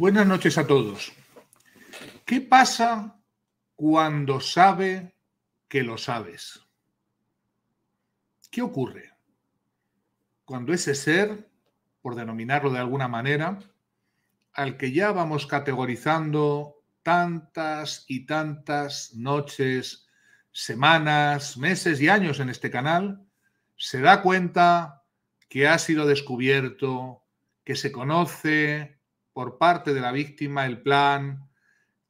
Buenas noches a todos. ¿Qué pasa cuando sabe que lo sabes? ¿Qué ocurre? Cuando ese ser, por denominarlo de alguna manera, al que ya vamos categorizando tantas y tantas noches, semanas, meses y años en este canal, se da cuenta que ha sido descubierto, que se conoce por parte de la víctima el plan,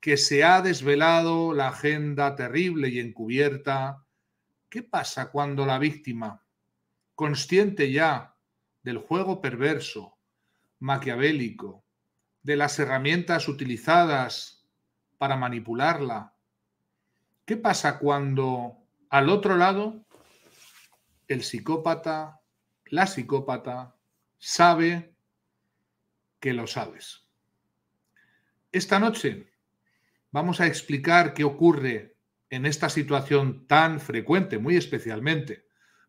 que se ha desvelado la agenda terrible y encubierta. ¿Qué pasa cuando la víctima, consciente ya del juego perverso, maquiavélico, de las herramientas utilizadas para manipularla, ¿qué pasa cuando al otro lado el psicópata, la psicópata, sabe que lo sabes. Esta noche vamos a explicar qué ocurre en esta situación tan frecuente, muy especialmente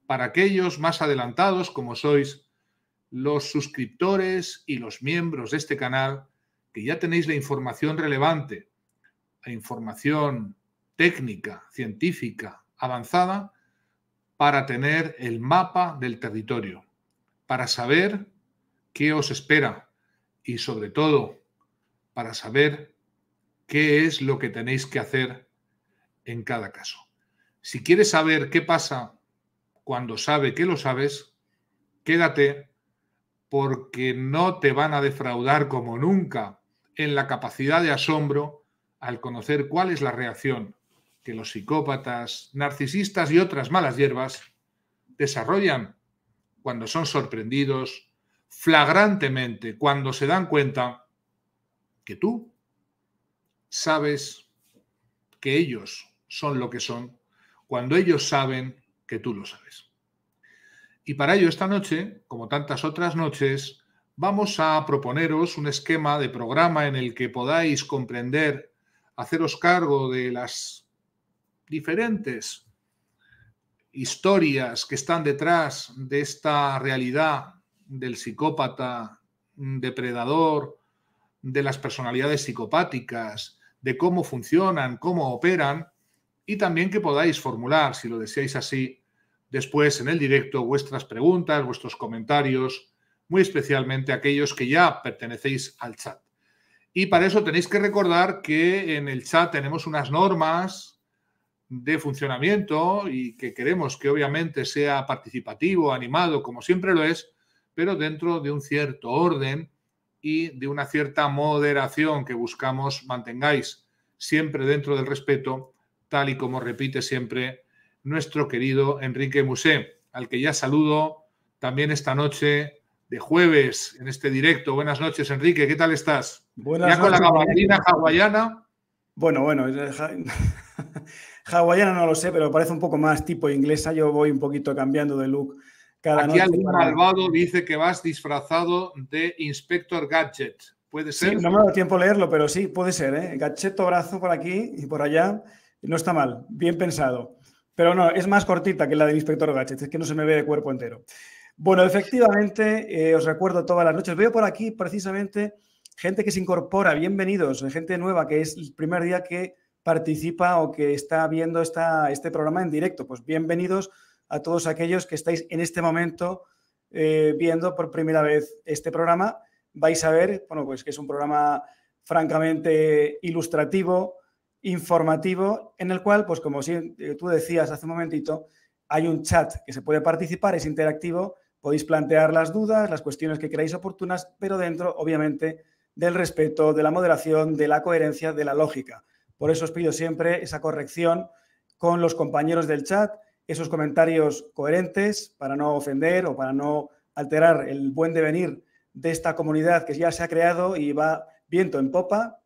para aquellos más adelantados como sois los suscriptores y los miembros de este canal, que ya tenéis la información relevante, la información técnica, científica, avanzada, para tener el mapa del territorio, para saber qué os espera y sobre todo para saber qué es lo que tenéis que hacer en cada caso. Si quieres saber qué pasa cuando sabe que lo sabes, quédate porque no te van a defraudar como nunca en la capacidad de asombro al conocer cuál es la reacción que los psicópatas, narcisistas y otras malas hierbas desarrollan cuando son sorprendidos flagrantemente cuando se dan cuenta que tú sabes que ellos son lo que son, cuando ellos saben que tú lo sabes. Y para ello esta noche, como tantas otras noches, vamos a proponeros un esquema de programa en el que podáis comprender, haceros cargo de las diferentes historias que están detrás de esta realidad del psicópata depredador, de las personalidades psicopáticas, de cómo funcionan, cómo operan, y también que podáis formular, si lo deseáis así, después en el directo vuestras preguntas, vuestros comentarios, muy especialmente aquellos que ya pertenecéis al chat. Y para eso tenéis que recordar que en el chat tenemos unas normas de funcionamiento y que queremos que obviamente sea participativo, animado, como siempre lo es, pero dentro de un cierto orden y de una cierta moderación que buscamos mantengáis siempre dentro del respeto, tal y como repite siempre nuestro querido Enrique Musé, al que ya saludo también esta noche de jueves en este directo. Buenas noches, Enrique, ¿qué tal estás? Buenas ¿Ya con la gabardina hawaiana? Bueno, bueno, hawaiana no lo sé, pero parece un poco más tipo inglesa. Yo voy un poquito cambiando de look Aquí algún malvado dice que vas disfrazado de Inspector Gadget. ¿Puede ser? Sí, no me ha dado tiempo a leerlo, pero sí, puede ser. ¿eh? Gadgeto brazo por aquí y por allá. No está mal, bien pensado. Pero no, es más cortita que la del Inspector Gadget, es que no se me ve de cuerpo entero. Bueno, efectivamente, eh, os recuerdo todas las noches. Veo por aquí precisamente gente que se incorpora, bienvenidos, gente nueva, que es el primer día que participa o que está viendo esta, este programa en directo. Pues bienvenidos a todos aquellos que estáis en este momento eh, viendo por primera vez este programa. Vais a ver, bueno, pues que es un programa francamente ilustrativo, informativo, en el cual, pues como eh, tú decías hace un momentito, hay un chat que se puede participar, es interactivo, podéis plantear las dudas, las cuestiones que queráis oportunas, pero dentro, obviamente, del respeto, de la moderación, de la coherencia, de la lógica. Por eso os pido siempre esa corrección con los compañeros del chat esos comentarios coherentes para no ofender o para no alterar el buen devenir de esta comunidad que ya se ha creado y va viento en popa.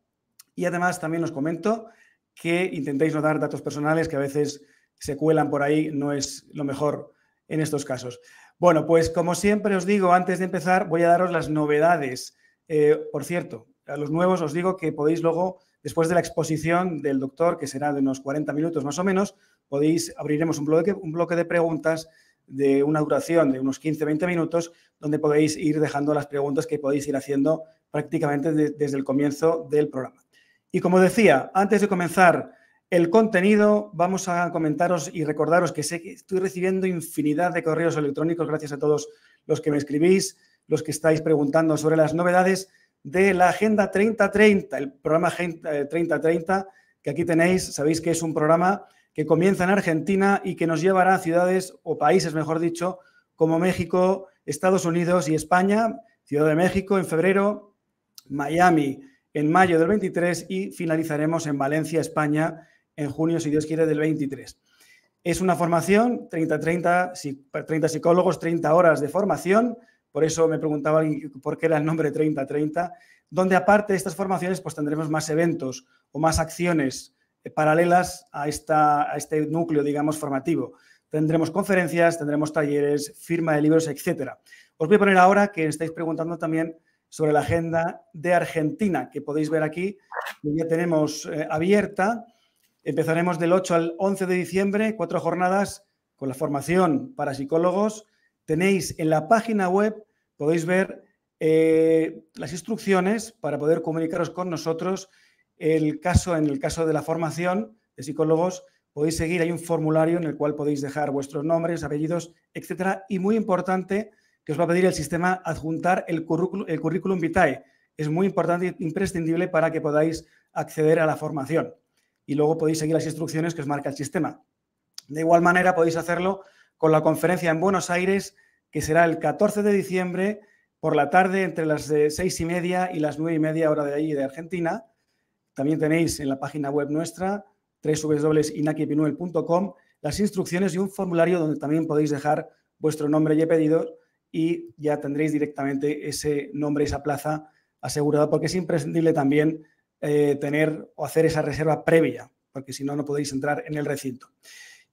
Y además también os comento que intentéis no dar datos personales que a veces se cuelan por ahí, no es lo mejor en estos casos. Bueno, pues como siempre os digo, antes de empezar voy a daros las novedades. Eh, por cierto, a los nuevos os digo que podéis luego, después de la exposición del doctor, que será de unos 40 minutos más o menos, podéis, abriremos un bloque, un bloque de preguntas de una duración de unos 15-20 minutos, donde podéis ir dejando las preguntas que podéis ir haciendo prácticamente desde el comienzo del programa. Y como decía, antes de comenzar el contenido, vamos a comentaros y recordaros que sé que estoy recibiendo infinidad de correos electrónicos, gracias a todos los que me escribís, los que estáis preguntando sobre las novedades de la Agenda 3030, el programa Agenda 3030, eh, que aquí tenéis, sabéis que es un programa que comienza en Argentina y que nos llevará a ciudades o países, mejor dicho, como México, Estados Unidos y España, Ciudad de México en febrero, Miami en mayo del 23 y finalizaremos en Valencia, España, en junio, si Dios quiere, del 23. Es una formación, 30, 30, 30 psicólogos, 30 horas de formación, por eso me preguntaba por qué era el nombre 30-30, donde aparte de estas formaciones pues tendremos más eventos o más acciones eh, paralelas a, esta, a este núcleo, digamos, formativo. Tendremos conferencias, tendremos talleres, firma de libros, etc. Os voy a poner ahora que estáis preguntando también sobre la agenda de Argentina, que podéis ver aquí, ya tenemos eh, abierta. Empezaremos del 8 al 11 de diciembre, cuatro jornadas con la formación para psicólogos. Tenéis en la página web, podéis ver eh, las instrucciones para poder comunicaros con nosotros. El caso, en el caso de la formación de psicólogos, podéis seguir, hay un formulario en el cual podéis dejar vuestros nombres, apellidos, etcétera. Y muy importante, que os va a pedir el sistema adjuntar el currículum, el currículum vitae. Es muy importante e imprescindible para que podáis acceder a la formación. Y luego podéis seguir las instrucciones que os marca el sistema. De igual manera, podéis hacerlo con la conferencia en Buenos Aires, que será el 14 de diciembre por la tarde entre las seis y media y las nueve y media hora de ahí de Argentina. También tenéis en la página web nuestra, www.inakipinuel.com, las instrucciones y un formulario donde también podéis dejar vuestro nombre y apellido y ya tendréis directamente ese nombre, esa plaza asegurada, porque es imprescindible también eh, tener o hacer esa reserva previa, porque si no, no podéis entrar en el recinto.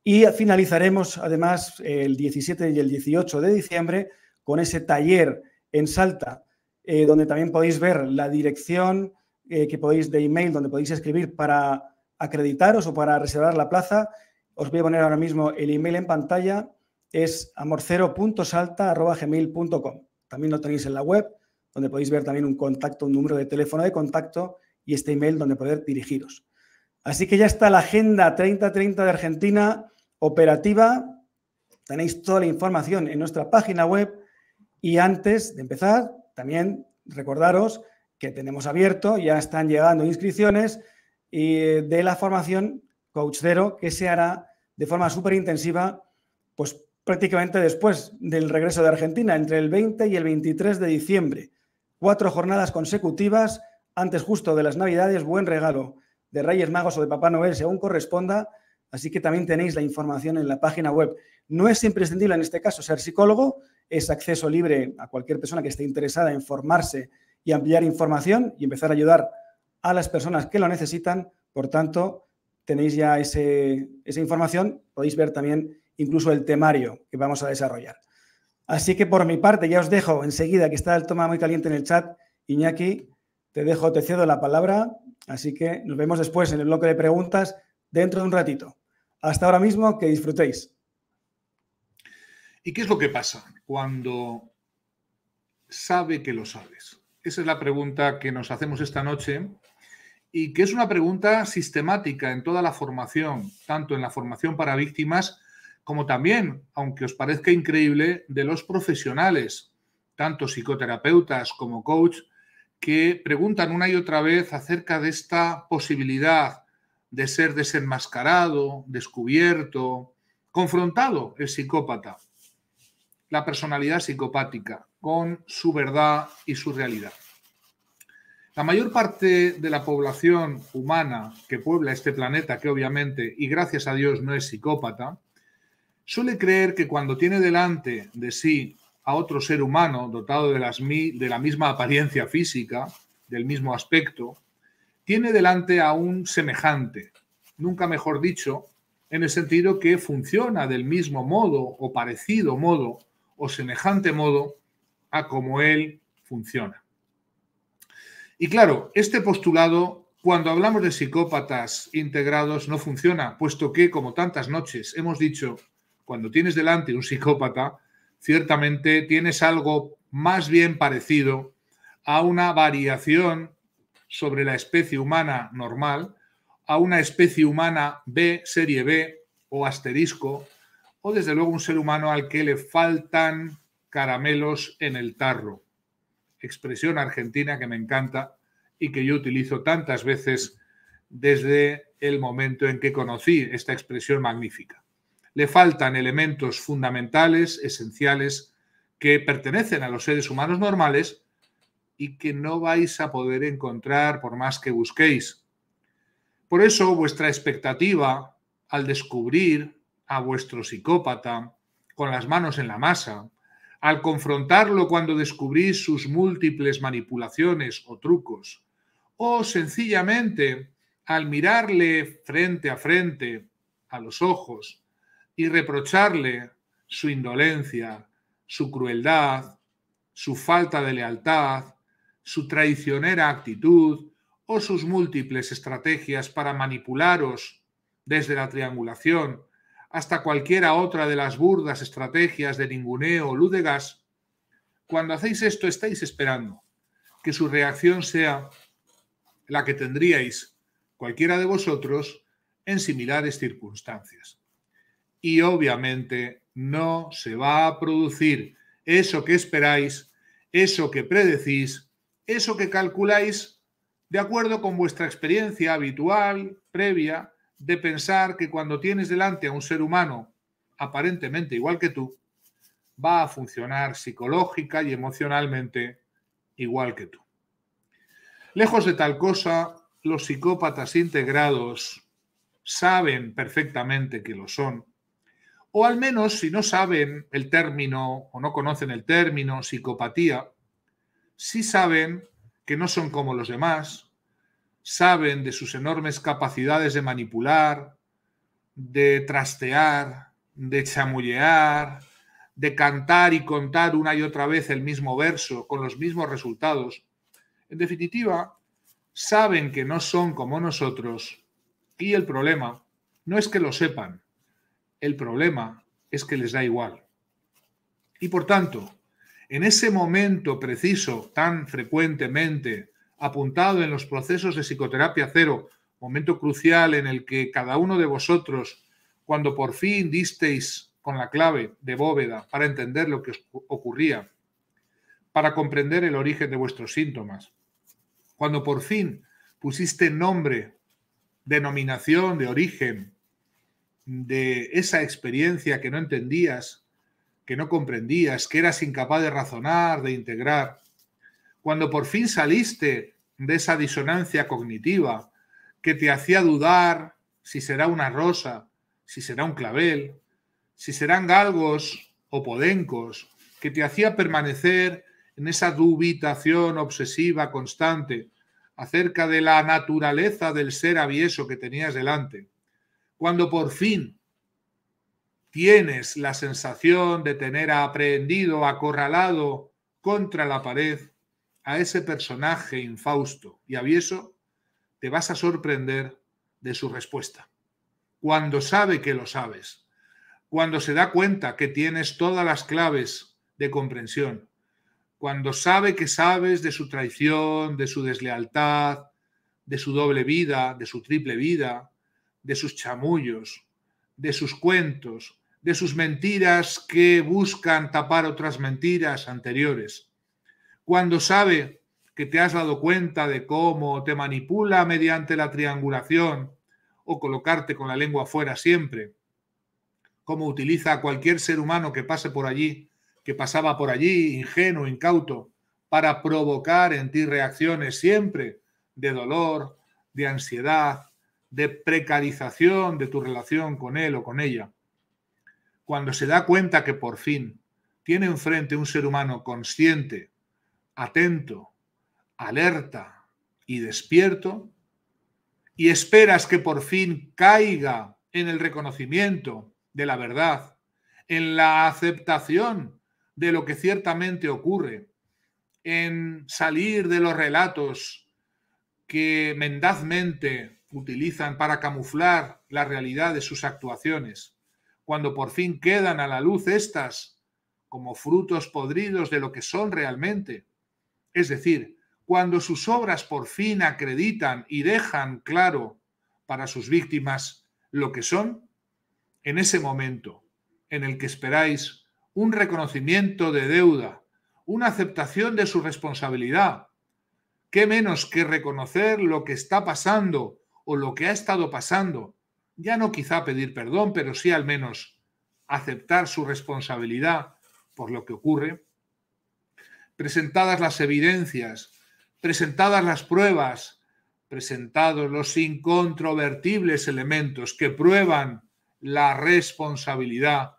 Y finalizaremos además el 17 y el 18 de diciembre con ese taller en Salta, eh, donde también podéis ver la dirección eh, que podéis de email, donde podéis escribir para acreditaros o para reservar la plaza. Os voy a poner ahora mismo el email en pantalla es amorcero.salta.gmail.com. También lo tenéis en la web, donde podéis ver también un contacto, un número de teléfono de contacto y este email donde poder dirigiros. Así que ya está la Agenda 3030 de Argentina operativa. Tenéis toda la información en nuestra página web. Y antes de empezar, también recordaros que tenemos abierto, ya están llegando inscripciones y de la formación Coach Zero, que se hará de forma súper intensiva, pues prácticamente después del regreso de Argentina, entre el 20 y el 23 de diciembre. Cuatro jornadas consecutivas, antes justo de las Navidades, buen regalo de Reyes Magos o de Papá Noel, según corresponda. Así que también tenéis la información en la página web. No es imprescindible en este caso ser psicólogo, es acceso libre a cualquier persona que esté interesada en formarse y ampliar información y empezar a ayudar a las personas que lo necesitan. Por tanto, tenéis ya esa información. Podéis ver también incluso el temario que vamos a desarrollar. Así que por mi parte ya os dejo enseguida que está el toma muy caliente en el chat. Iñaki, te dejo, te cedo la palabra. Así que nos vemos después en el bloque de preguntas dentro de un ratito. Hasta ahora mismo, que disfrutéis. ¿Y qué es lo que pasa cuando sabe que lo sabes? Esa es la pregunta que nos hacemos esta noche y que es una pregunta sistemática en toda la formación, tanto en la formación para víctimas como también, aunque os parezca increíble, de los profesionales, tanto psicoterapeutas como coach, que preguntan una y otra vez acerca de esta posibilidad de ser desenmascarado, descubierto, confrontado el psicópata, la personalidad psicopática, con su verdad y su realidad. La mayor parte de la población humana que puebla este planeta, que obviamente y gracias a Dios no es psicópata, suele creer que cuando tiene delante de sí a otro ser humano dotado de, de la misma apariencia física, del mismo aspecto, tiene delante a un semejante, nunca mejor dicho, en el sentido que funciona del mismo modo o parecido modo o semejante modo a como él funciona. Y claro, este postulado, cuando hablamos de psicópatas integrados, no funciona, puesto que, como tantas noches hemos dicho, cuando tienes delante un psicópata, ciertamente tienes algo más bien parecido a una variación sobre la especie humana normal, a una especie humana B, serie B o asterisco, o desde luego un ser humano al que le faltan caramelos en el tarro. Expresión argentina que me encanta y que yo utilizo tantas veces desde el momento en que conocí esta expresión magnífica. Le faltan elementos fundamentales, esenciales, que pertenecen a los seres humanos normales y que no vais a poder encontrar por más que busquéis. Por eso vuestra expectativa al descubrir a vuestro psicópata con las manos en la masa, al confrontarlo cuando descubrís sus múltiples manipulaciones o trucos, o sencillamente al mirarle frente a frente a los ojos y reprocharle su indolencia, su crueldad, su falta de lealtad, su traicionera actitud o sus múltiples estrategias para manipularos desde la triangulación hasta cualquiera otra de las burdas estrategias de ninguneo o luz de gas, cuando hacéis esto estáis esperando que su reacción sea la que tendríais cualquiera de vosotros en similares circunstancias. Y obviamente no se va a producir eso que esperáis, eso que predecís, eso que calculáis de acuerdo con vuestra experiencia habitual, previa, de pensar que cuando tienes delante a un ser humano aparentemente igual que tú, va a funcionar psicológica y emocionalmente igual que tú. Lejos de tal cosa, los psicópatas integrados saben perfectamente que lo son, o al menos si no saben el término o no conocen el término psicopatía, sí saben que no son como los demás, saben de sus enormes capacidades de manipular, de trastear, de chamullear, de cantar y contar una y otra vez el mismo verso con los mismos resultados. En definitiva, saben que no son como nosotros y el problema no es que lo sepan, el problema es que les da igual. Y por tanto, en ese momento preciso, tan frecuentemente apuntado en los procesos de psicoterapia cero, momento crucial en el que cada uno de vosotros, cuando por fin disteis con la clave de bóveda para entender lo que ocurría, para comprender el origen de vuestros síntomas, cuando por fin pusiste nombre, denominación de origen de esa experiencia que no entendías, que no comprendías, que eras incapaz de razonar, de integrar, cuando por fin saliste de esa disonancia cognitiva que te hacía dudar si será una rosa, si será un clavel, si serán galgos o podencos, que te hacía permanecer en esa dubitación obsesiva constante acerca de la naturaleza del ser avieso que tenías delante, cuando por fin tienes la sensación de tener aprehendido, acorralado contra la pared a ese personaje infausto y avieso, te vas a sorprender de su respuesta. Cuando sabe que lo sabes, cuando se da cuenta que tienes todas las claves de comprensión, cuando sabe que sabes de su traición, de su deslealtad, de su doble vida, de su triple vida, de sus chamullos, de sus cuentos, de sus mentiras que buscan tapar otras mentiras anteriores, cuando sabe que te has dado cuenta de cómo te manipula mediante la triangulación o colocarte con la lengua fuera siempre, cómo utiliza a cualquier ser humano que pase por allí que pasaba por allí, ingenuo, incauto, para provocar en ti reacciones siempre de dolor, de ansiedad, de precarización de tu relación con él o con ella. Cuando se da cuenta que por fin tiene enfrente un ser humano consciente, atento, alerta y despierto, y esperas que por fin caiga en el reconocimiento de la verdad, en la aceptación de lo que ciertamente ocurre, en salir de los relatos que mendazmente utilizan para camuflar la realidad de sus actuaciones, cuando por fin quedan a la luz estas como frutos podridos de lo que son realmente. Es decir, cuando sus obras por fin acreditan y dejan claro para sus víctimas lo que son, en ese momento en el que esperáis un reconocimiento de deuda, una aceptación de su responsabilidad, qué menos que reconocer lo que está pasando o lo que ha estado pasando, ya no quizá pedir perdón, pero sí al menos aceptar su responsabilidad por lo que ocurre, presentadas las evidencias, presentadas las pruebas, presentados los incontrovertibles elementos que prueban la responsabilidad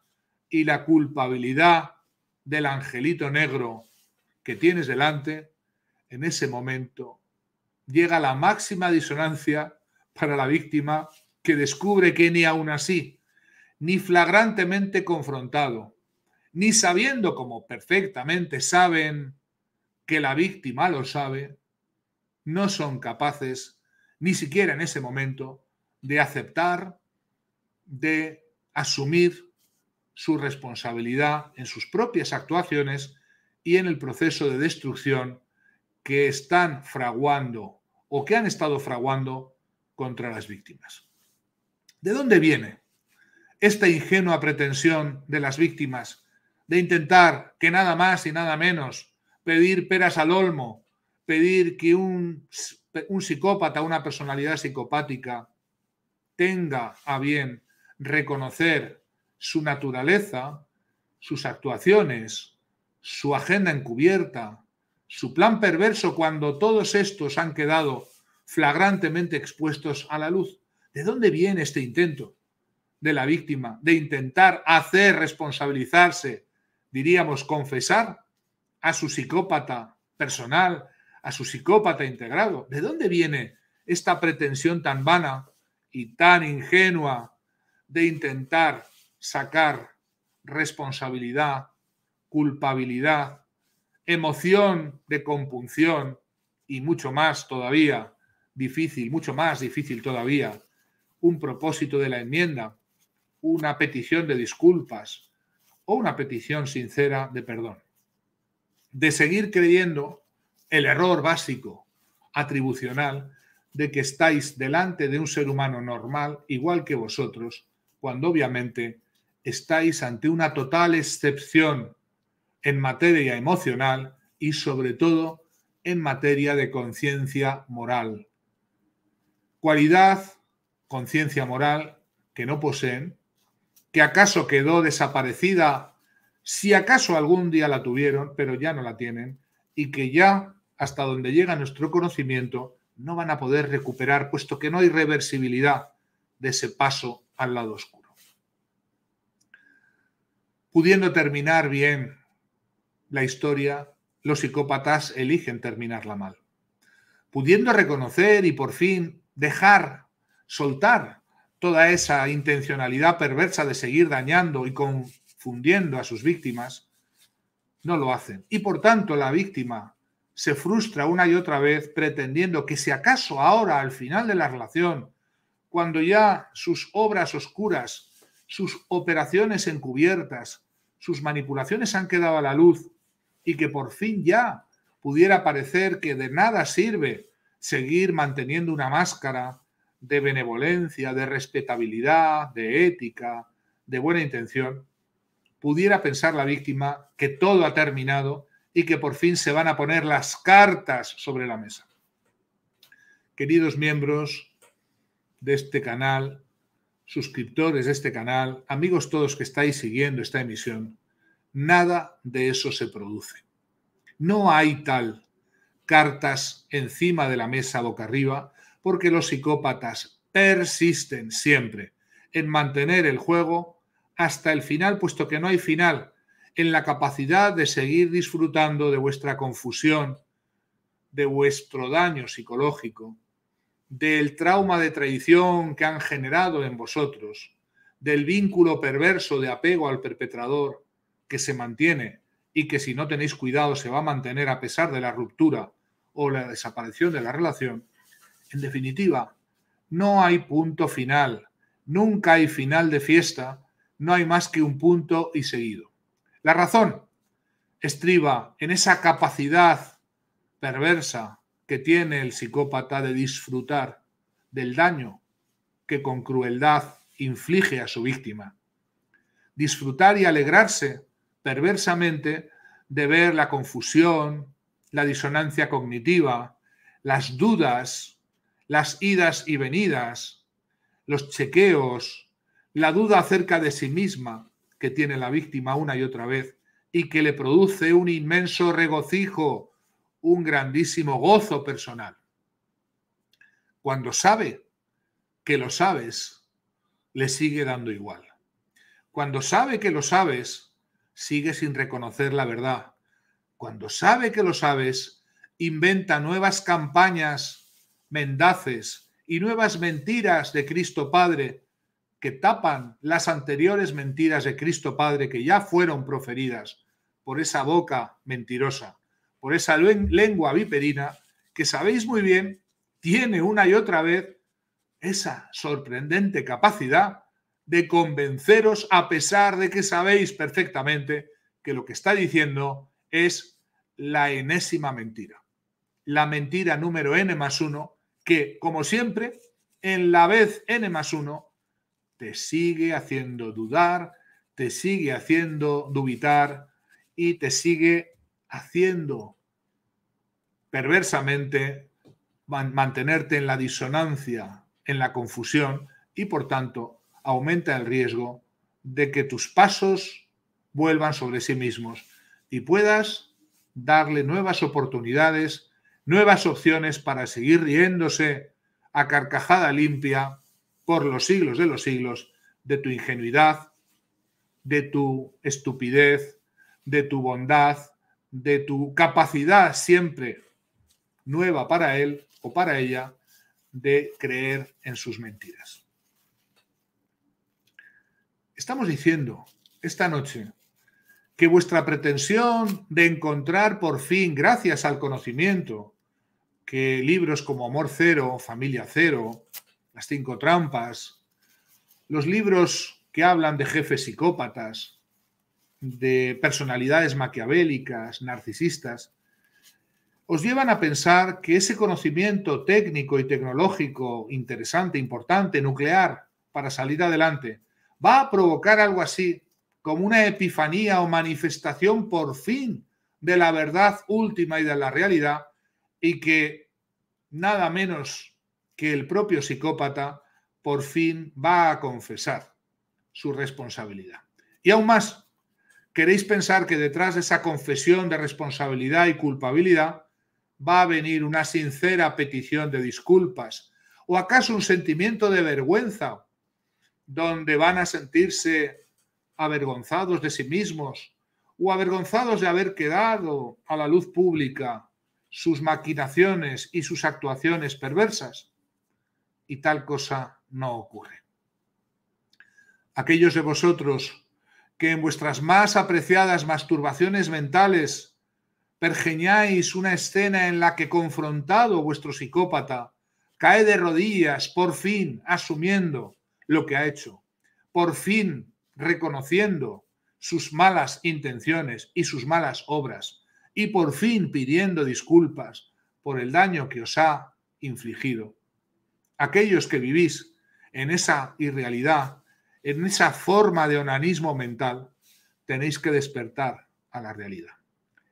y la culpabilidad del angelito negro que tienes delante, en ese momento llega la máxima disonancia para la víctima que descubre que ni aún así, ni flagrantemente confrontado, ni sabiendo como perfectamente saben que la víctima lo sabe, no son capaces, ni siquiera en ese momento, de aceptar, de asumir su responsabilidad en sus propias actuaciones y en el proceso de destrucción que están fraguando o que han estado fraguando contra las víctimas. ¿De dónde viene esta ingenua pretensión de las víctimas de intentar que nada más y nada menos pedir peras al olmo, pedir que un, psicópata, una personalidad psicopática tenga a bien reconocer su naturaleza, sus actuaciones, su agenda encubierta, su plan perverso cuando todos estos han quedado flagrantemente expuestos a la luz. ¿De dónde viene este intento de la víctima de intentar hacer responsabilizarse, diríamos, confesar a su psicópata personal, a su psicópata integrado? ¿De dónde viene esta pretensión tan vana y tan ingenua de intentar sacar responsabilidad, culpabilidad, emoción de compunción y mucho más todavía difícil, mucho más difícil todavía, un propósito de la enmienda, una petición de disculpas o una petición sincera de perdón. De seguir creyendo el error básico atribucional de que estáis delante de un ser humano normal igual que vosotros, cuando obviamente estáis ante una total excepción en materia emocional y sobre todo en materia de conciencia moral. Cualidad, conciencia moral que no poseen, que acaso quedó desaparecida, si acaso algún día la tuvieron, pero ya no la tienen, y que ya, hasta donde llega nuestro conocimiento, no van a poder recuperar, puesto que no hay reversibilidad de ese paso al lado oscuro. Pudiendo terminar bien la historia, los psicópatas eligen terminarla mal. Pudiendo reconocer y por fin dejar, soltar toda esa intencionalidad perversa de seguir dañando y confundiendo a sus víctimas, no lo hacen. Y por tanto la víctima se frustra una y otra vez pretendiendo que si acaso ahora, al final de la relación, cuando ya sus obras oscuras, sus operaciones encubiertas, sus manipulaciones han quedado a la luz y que por fin ya pudiera parecer que de nada sirve seguir manteniendo una máscara de benevolencia, de respetabilidad, de ética, de buena intención, pudiera pensar la víctima que todo ha terminado y que por fin se van a poner las cartas sobre la mesa. Queridos miembros de este canal, suscriptores de este canal, amigos todos que estáis siguiendo esta emisión, nada de eso se produce. No hay tal cartas encima de la mesa boca arriba porque los psicópatas persisten siempre en mantener el juego hasta el final, puesto que no hay final en la capacidad de seguir disfrutando de vuestra confusión, de vuestro daño psicológico, del trauma de traición que han generado en vosotros, del vínculo perverso de apego al perpetrador que se mantiene y que si no tenéis cuidado se va a mantener a pesar de la ruptura o la desaparición de la relación, en definitiva, no hay punto final, nunca hay final de fiesta no hay más que un punto y seguido. La razón estriba en esa capacidad perversa que tiene el psicópata de disfrutar del daño que con crueldad inflige a su víctima. Disfrutar y alegrarse perversamente de ver la confusión, la disonancia cognitiva, las dudas, las idas y venidas, los chequeos, la duda acerca de sí misma que tiene la víctima una y otra vez y que le produce un inmenso regocijo, un grandísimo gozo personal. Cuando sabe que lo sabes, le sigue dando igual. Cuando sabe que lo sabes, sigue sin reconocer la verdad. Cuando sabe que lo sabes, inventa nuevas campañas mendaces y nuevas mentiras de Cristo Padre que tapan las anteriores mentiras de Cristo Padre que ya fueron proferidas por esa boca mentirosa, por esa lengua viperina que sabéis muy bien tiene una y otra vez esa sorprendente capacidad de convenceros a pesar de que sabéis perfectamente que lo que está diciendo es la enésima mentira. La mentira número n más 1 que, como siempre, en la vez n más 1 te sigue haciendo dudar, te sigue haciendo dubitar y te sigue haciendo perversamente mantenerte en la disonancia, en la confusión y por tanto aumenta el riesgo de que tus pasos vuelvan sobre sí mismos y puedas darle nuevas oportunidades, nuevas opciones para seguir riéndose a carcajada limpia por los siglos de los siglos de tu ingenuidad, de tu estupidez, de tu bondad, de tu capacidad siempre nueva para él o para ella de creer en sus mentiras. Estamos diciendo esta noche que vuestra pretensión de encontrar por fin, gracias al conocimiento, que libros como Amor Cero, Familia Cero, Las Cinco Trampas, los libros que hablan de jefes psicópatas, de personalidades maquiavélicas, narcisistas, os llevan a pensar que ese conocimiento técnico y tecnológico interesante, importante, nuclear, para salir adelante, va a provocar algo así como una epifanía o manifestación por fin de la verdad última y de la realidad y que nada menos que el propio psicópata por fin va a confesar su responsabilidad. Y aún más, queréis pensar que detrás de esa confesión de responsabilidad y culpabilidad va a venir una sincera petición de disculpas o acaso un sentimiento de vergüenza donde van a sentirse avergonzados de sí mismos o avergonzados de haber quedado a la luz pública sus maquinaciones y sus actuaciones perversas. Y tal cosa no ocurre. Aquellos de vosotros que en vuestras más apreciadas masturbaciones mentales pergeñáis una escena en la que confrontado vuestro psicópata cae de rodillas, por fin asumiendo lo que ha hecho, por fin reconociendo sus malas intenciones y sus malas obras, y por fin pidiendo disculpas por el daño que os ha infligido. Aquellos que vivís en esa irrealidad, en esa forma de onanismo mental, tenéis que despertar a la realidad.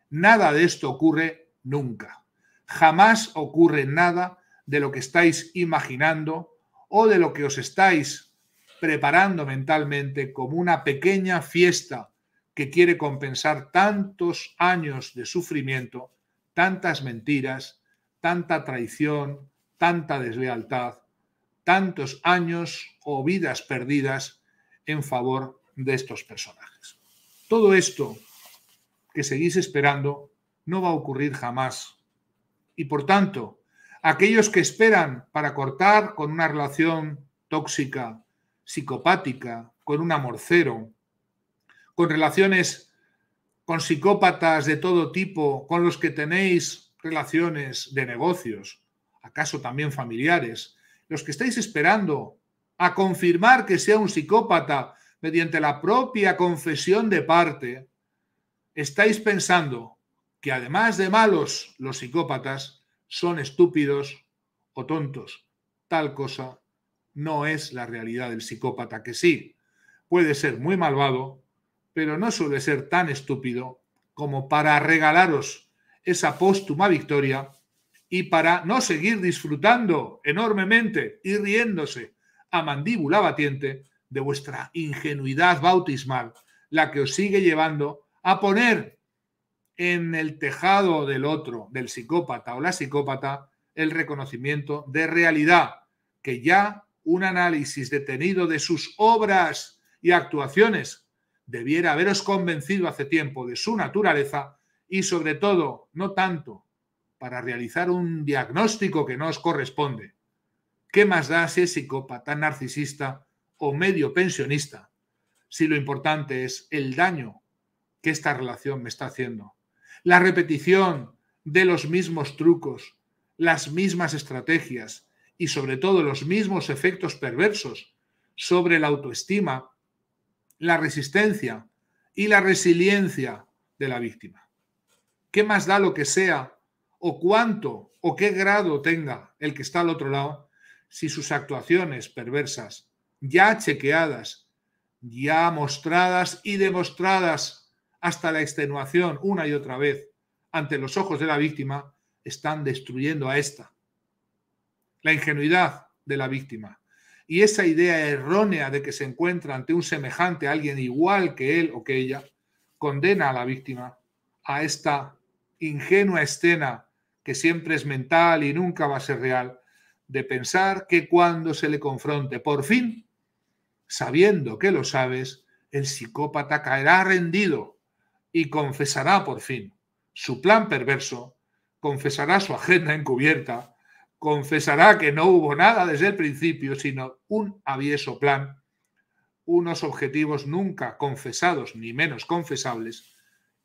Nada de esto ocurre nunca. Jamás ocurre nada de lo que estáis imaginando o de lo que os estáis preparando mentalmente como una pequeña fiesta que quiere compensar tantos años de sufrimiento, tantas mentiras, tanta traición, tanta deslealtad, tantos años o vidas perdidas en favor de estos personajes. Todo esto que seguís esperando no va a ocurrir jamás. Y por tanto, aquellos que esperan para cortar con una relación tóxica, psicopática, con un amor cero, con relaciones con psicópatas de todo tipo, con los que tenéis relaciones de negocios, acaso también familiares, los que estáis esperando a confirmar que sea un psicópata mediante la propia confesión de parte, estáis pensando que además de malos, los psicópatas son estúpidos o tontos. Tal cosa no es la realidad del psicópata, que sí, puede ser muy malvado, pero no suele ser tan estúpido como para regalaros esa póstuma victoria y para no seguir disfrutando enormemente y riéndose a mandíbula batiente de vuestra ingenuidad bautismal, la que os sigue llevando a poner en el tejado del otro, del psicópata o la psicópata, el reconocimiento de realidad, que ya un análisis detenido de sus obras y actuaciones debiera haberos convencido hace tiempo de su naturaleza y sobre todo, no tanto para realizar un diagnóstico que no os corresponde. ¿Qué más da si es psicópata, narcisista o medio pensionista si lo importante es el daño que esta relación me está haciendo? La repetición de los mismos trucos, las mismas estrategias y sobre todo los mismos efectos perversos sobre la autoestima, la resistencia y la resiliencia de la víctima. ¿Qué más da lo que sea o cuánto o qué grado tenga el que está al otro lado si sus actuaciones perversas, ya chequeadas, ya mostradas y demostradas hasta la extenuación una y otra vez ante los ojos de la víctima, están destruyendo a esta? La ingenuidad de la víctima. Y esa idea errónea de que se encuentra ante un semejante, alguien igual que él o que ella, condena a la víctima a esta ingenua escena que siempre es mental y nunca va a ser real, de pensar que cuando se le confronte por fin, sabiendo que lo sabes, el psicópata caerá rendido y confesará por fin su plan perverso, confesará su agenda encubierta, confesará que no hubo nada desde el principio, sino un avieso plan, unos objetivos nunca confesados ni menos confesables,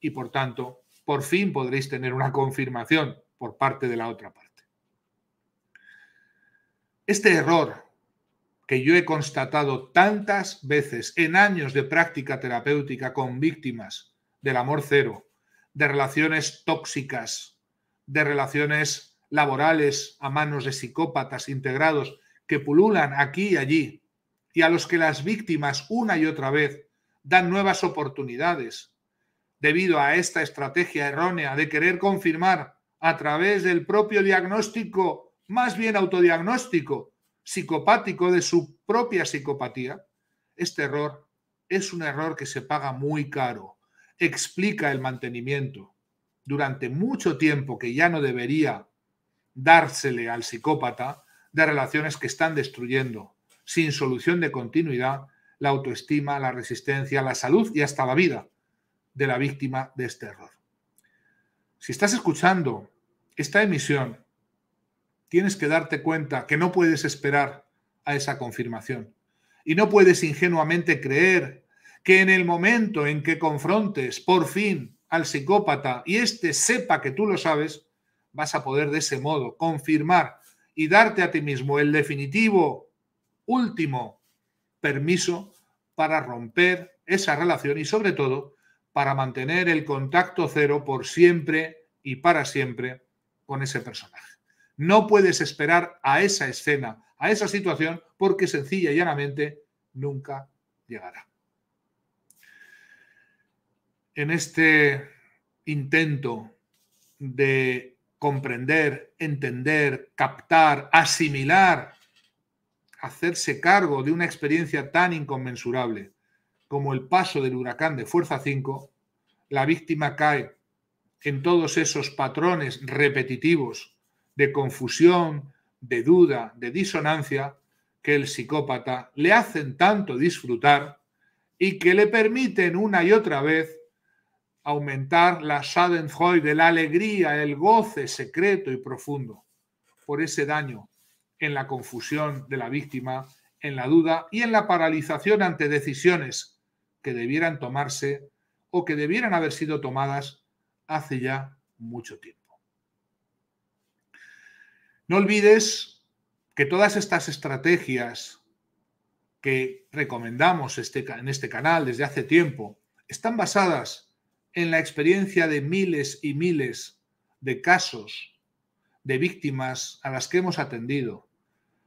y por tanto por fin podréis tener una confirmación por parte de la otra parte. Este error que yo he constatado tantas veces en años de práctica terapéutica con víctimas del amor cero, de relaciones tóxicas, de relaciones laborales a manos de psicópatas integrados que pululan aquí y allí, y a los que las víctimas una y otra vez dan nuevas oportunidades debido a esta estrategia errónea de querer confirmar a través del propio diagnóstico, más bien autodiagnóstico, psicopático de su propia psicopatía, este error es un error que se paga muy caro. Explica el mantenimiento durante mucho tiempo que ya no debería dársele al psicópata de relaciones que están destruyendo, sin solución de continuidad, la autoestima, la resistencia, la salud y hasta la vida de la víctima de este error. Si estás escuchando esta emisión, tienes que darte cuenta que no puedes esperar a esa confirmación y no puedes ingenuamente creer que en el momento en que confrontes por fin al psicópata y éste sepa que tú lo sabes, vas a poder de ese modo confirmar y darte a ti mismo el definitivo, último permiso para romper esa relación y sobre todo para mantener el contacto cero por siempre y para siempre con ese personaje. No puedes esperar a esa escena, a esa situación, porque sencilla y llanamente nunca llegará. En este intento de comprender, entender, captar, asimilar, hacerse cargo de una experiencia tan inconmensurable como el paso del huracán de fuerza 5, la víctima cae en todos esos patrones repetitivos de confusión, de duda, de disonancia, que el psicópata le hacen tanto disfrutar y que le permiten una y otra vez aumentar la Schadenfreude, la alegría, el goce secreto y profundo por ese daño en la confusión de la víctima, en la duda y en la paralización ante decisiones que debieran tomarse o que debieran haber sido tomadas hace ya mucho tiempo. No olvides que todas estas estrategias que recomendamos este, en este canal desde hace tiempo están basadas en la experiencia de miles y miles de casos de víctimas a las que hemos atendido,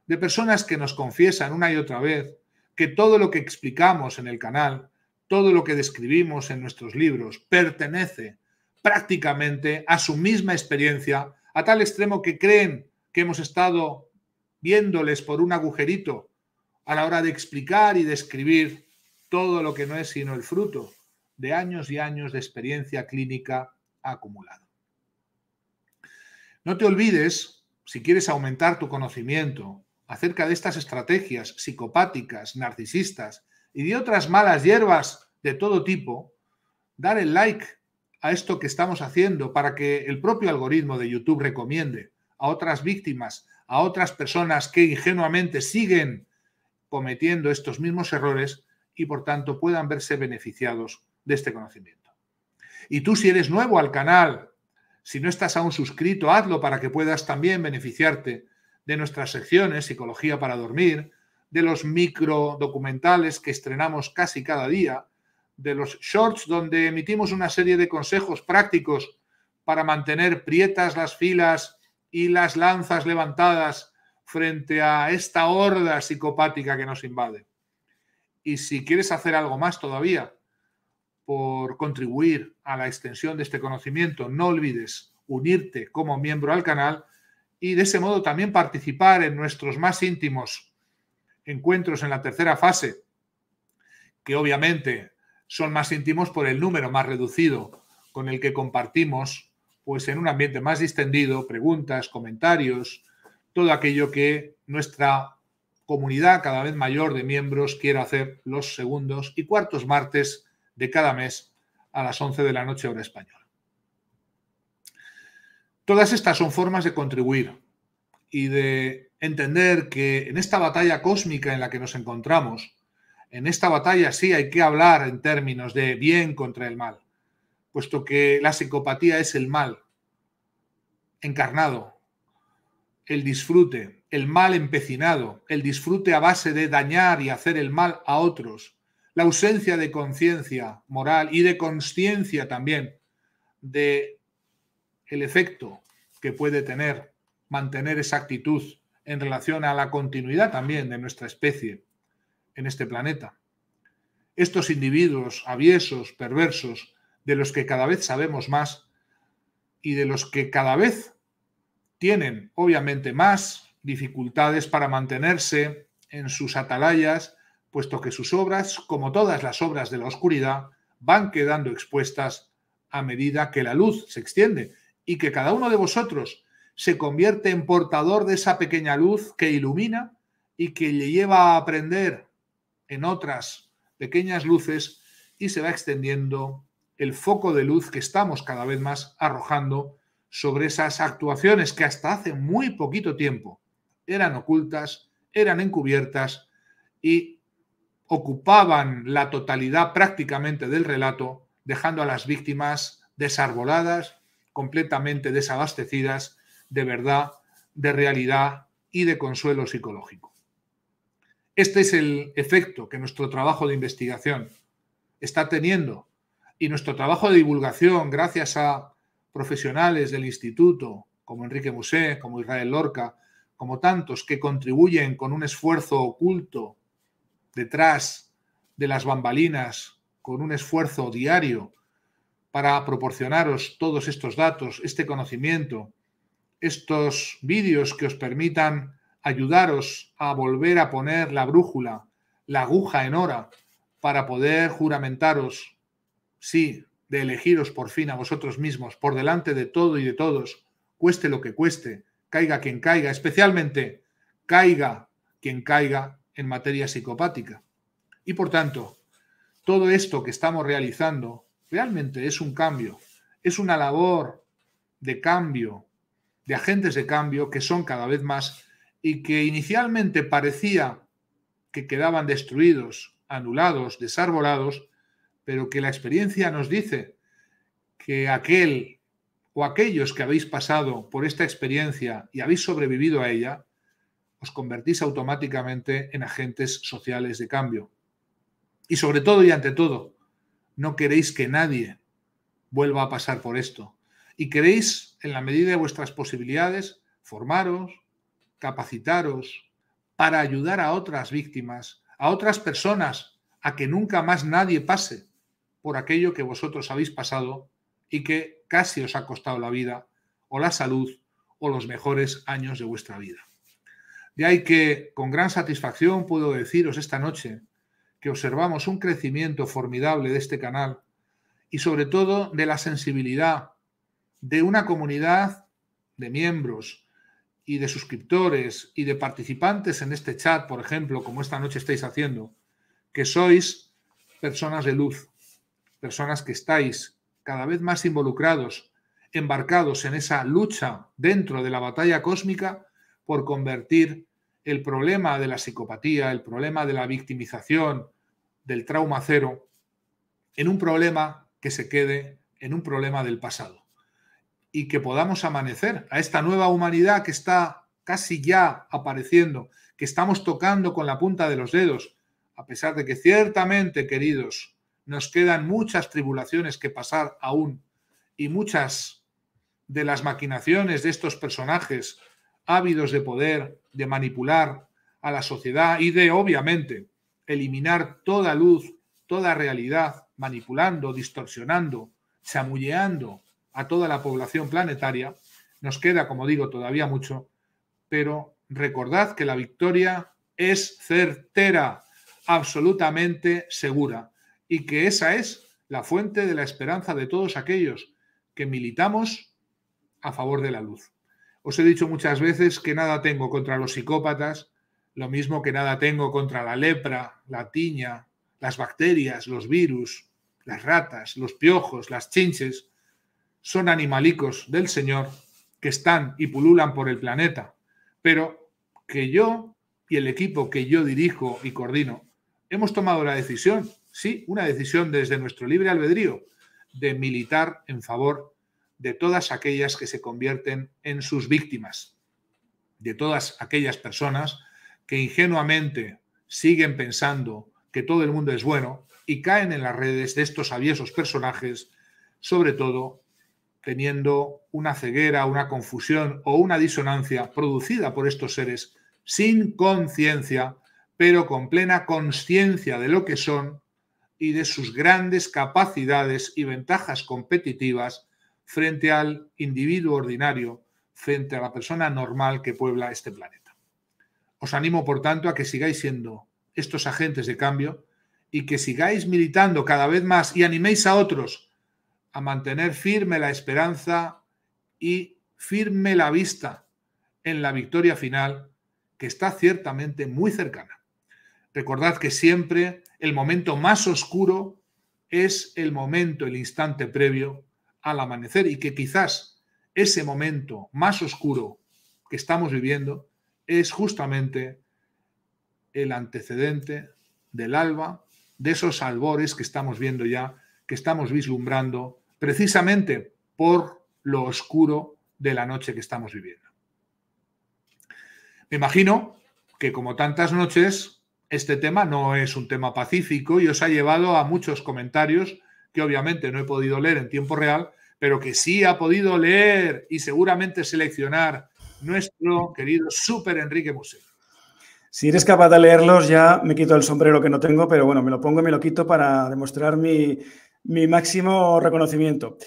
de personas que nos confiesan una y otra vez que todo lo que explicamos en el canal, todo lo que describimos en nuestros libros, pertenece prácticamente a su misma experiencia, a tal extremo que creen que hemos estado viéndoles por un agujerito a la hora de explicar y describir todo lo que no es sino el fruto de años y años de experiencia clínica acumulada. No te olvides, si quieres aumentar tu conocimiento acerca de estas estrategias psicopáticas, narcisistas y de otras malas hierbas de todo tipo, dar el like a esto que estamos haciendo para que el propio algoritmo de YouTube recomiende a otras víctimas, a otras personas que ingenuamente siguen cometiendo estos mismos errores y por tanto puedan verse beneficiados de este conocimiento. Y tú si eres nuevo al canal, si no estás aún suscrito, hazlo para que puedas también beneficiarte de nuestras secciones Psicología para Dormir, de los micro documentales que estrenamos casi cada día, de los shorts donde emitimos una serie de consejos prácticos para mantener prietas las filas y las lanzas levantadas frente a esta horda psicopática que nos invade. Y si quieres hacer algo más todavía por contribuir a la extensión de este conocimiento, no olvides unirte como miembro al canal y de ese modo también participar en nuestros más íntimos encuentros en la tercera fase, que obviamente son más íntimos por el número más reducido con el que compartimos, pues en un ambiente más distendido, preguntas, comentarios, todo aquello que nuestra comunidad cada vez mayor de miembros quiera hacer los segundos y cuartos martes de cada mes a las 11 de la noche hora española. Todas estas son formas de contribuir y de entender que en esta batalla cósmica en la que nos encontramos, en esta batalla sí hay que hablar en términos de bien contra el mal, puesto que la psicopatía es el mal encarnado, el disfrute, el mal empecinado, el disfrute a base de dañar y hacer el mal a otros, la ausencia de conciencia moral y de conciencia también de el efecto que puede tener mantener esa actitud en relación a la continuidad también de nuestra especie en este planeta. Estos individuos aviesos, perversos, de los que cada vez sabemos más y de los que cada vez tienen obviamente más dificultades para mantenerse en sus atalayas, puesto que sus obras, como todas las obras de la oscuridad, van quedando expuestas a medida que la luz se extiende y que cada uno de vosotros se convierte en portador de esa pequeña luz que ilumina y que le lleva a aprender en otras pequeñas luces y se va extendiendo el foco de luz que estamos cada vez más arrojando sobre esas actuaciones que hasta hace muy poquito tiempo eran ocultas, eran encubiertas y ocupaban la totalidad prácticamente del relato, dejando a las víctimas desarboladas, completamente desabastecidas de verdad, de realidad y de consuelo psicológico. Este es el efecto que nuestro trabajo de investigación está teniendo y nuestro trabajo de divulgación, gracias a profesionales del instituto, como Enrique Musé, como Israel Lorca, como tantos que contribuyen con un esfuerzo oculto detrás de las bambalinas, con un esfuerzo diario para proporcionaros todos estos datos, este conocimiento, estos vídeos que os permitan ayudaros a volver a poner la brújula, la aguja en hora, para poder juramentaros, sí, de elegiros por fin a vosotros mismos, por delante de todo y de todos, cueste lo que cueste, caiga quien caiga, especialmente caiga quien caiga en materia psicopática. Y por tanto, todo esto que estamos realizando realmente es un cambio, es una labor de cambio, de agentes de cambio que son cada vez más y que inicialmente parecía que quedaban destruidos, anulados, desarbolados, pero que la experiencia nos dice que aquel o aquellos que habéis pasado por esta experiencia y habéis sobrevivido a ella, os convertís automáticamente en agentes sociales de cambio. Y sobre todo y ante todo, no queréis que nadie vuelva a pasar por esto. Y queréis, en la medida de vuestras posibilidades, formaros, capacitaros para ayudar a otras víctimas, a otras personas, a que nunca más nadie pase por aquello que vosotros habéis pasado y que casi os ha costado la vida o la salud o los mejores años de vuestra vida. De ahí que con gran satisfacción puedo deciros esta noche que observamos un crecimiento formidable de este canal y sobre todo de la sensibilidad de una comunidad de miembros y de suscriptores y de participantes en este chat, por ejemplo, como esta noche estáis haciendo, que sois personas de luz, personas que estáis cada vez más involucrados, embarcados en esa lucha dentro de la batalla cósmica por convertir el problema de la psicopatía, el problema de la victimización, del trauma cero, en un problema que se quede en un problema del pasado. Y que podamos amanecer a esta nueva humanidad que está casi ya apareciendo, que estamos tocando con la punta de los dedos, a pesar de que ciertamente, queridos, nos quedan muchas tribulaciones que pasar aún y muchas de las maquinaciones de estos personajes ávidos de poder, de manipular a la sociedad y de, obviamente, eliminar toda luz, toda realidad, manipulando, distorsionando, chamulleando a toda la población planetaria, nos queda, como digo, todavía mucho, pero recordad que la victoria es certera, absolutamente segura, y que esa es la fuente de la esperanza de todos aquellos que militamos a favor de la luz. Os he dicho muchas veces que nada tengo contra los psicópatas, lo mismo que nada tengo contra la lepra, la tiña, las bacterias, los virus, las ratas, los piojos, las chinches. Son animalicos del Señor que están y pululan por el planeta, pero que yo y el equipo que yo dirijo y coordino hemos tomado la decisión, sí, una decisión desde nuestro libre albedrío, de militar en favor de todas aquellas que se convierten en sus víctimas, de todas aquellas personas que ingenuamente siguen pensando que todo el mundo es bueno y caen en las redes de estos aviesos personajes, sobre todo teniendo una ceguera, una confusión o una disonancia producida por estos seres sin conciencia, pero con plena conciencia de lo que son y de sus grandes capacidades y ventajas competitivas frente al individuo ordinario, frente a la persona normal que puebla este planeta. Os animo, por tanto, a que sigáis siendo estos agentes de cambio y que sigáis militando cada vez más y animéis a otros a mantener firme la esperanza y firme la vista en la victoria final que está ciertamente muy cercana. Recordad que siempre el momento más oscuro es el momento, el instante previo al amanecer y que quizás ese momento más oscuro que estamos viviendo es justamente el antecedente del alba, de esos albores que estamos viendo ya, que estamos vislumbrando precisamente por lo oscuro de la noche que estamos viviendo. Me imagino que como tantas noches, este tema no es un tema pacífico y os ha llevado a muchos comentarios que obviamente no he podido leer en tiempo real, pero que sí ha podido leer y seguramente seleccionar nuestro querido Super Enrique Museo. Si eres capaz de leerlos, ya me quito el sombrero que no tengo, pero bueno, me lo pongo y me lo quito para demostrar mi, mi máximo reconocimiento.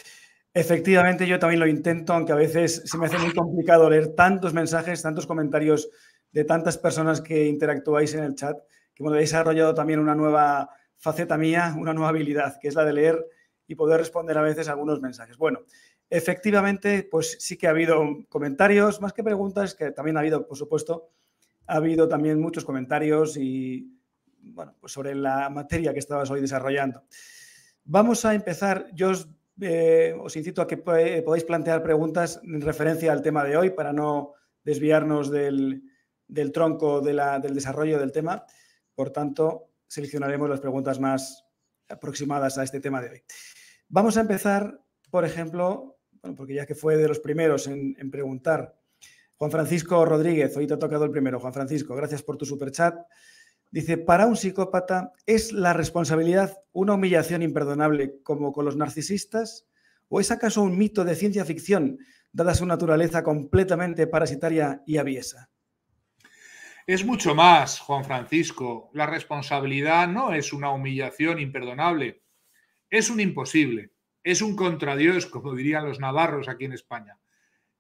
Efectivamente, yo también lo intento, aunque a veces se me hace muy complicado leer tantos mensajes, tantos comentarios de tantas personas que interactuáis en el chat, que bueno, he desarrollado también una nueva faceta mía, una nueva habilidad, que es la de leer y poder responder a veces algunos mensajes. Bueno, efectivamente, pues sí que ha habido comentarios, más que preguntas, que también ha habido, por supuesto, ha habido también muchos comentarios y, bueno, pues sobre la materia que estabas hoy desarrollando. Vamos a empezar. Yo os, eh, incito a que podáis plantear preguntas en referencia al tema de hoy para no desviarnos del, tronco del desarrollo del tema. Por tanto, seleccionaremos las preguntas más aproximadas a este tema de hoy. Vamos a empezar, por ejemplo, porque ya que fue de los primeros en, preguntar, Juan Francisco Rodríguez, hoy te ha tocado el primero. Juan Francisco, gracias por tu superchat. Dice, para un psicópata, ¿es la responsabilidad una humillación imperdonable como con los narcisistas? ¿O es acaso un mito de ciencia ficción, dada su naturaleza completamente parasitaria y aviesa? Es mucho más, Juan Francisco. La responsabilidad no es una humillación imperdonable, es un imposible, es un contradios, como dirían los navarros aquí en España.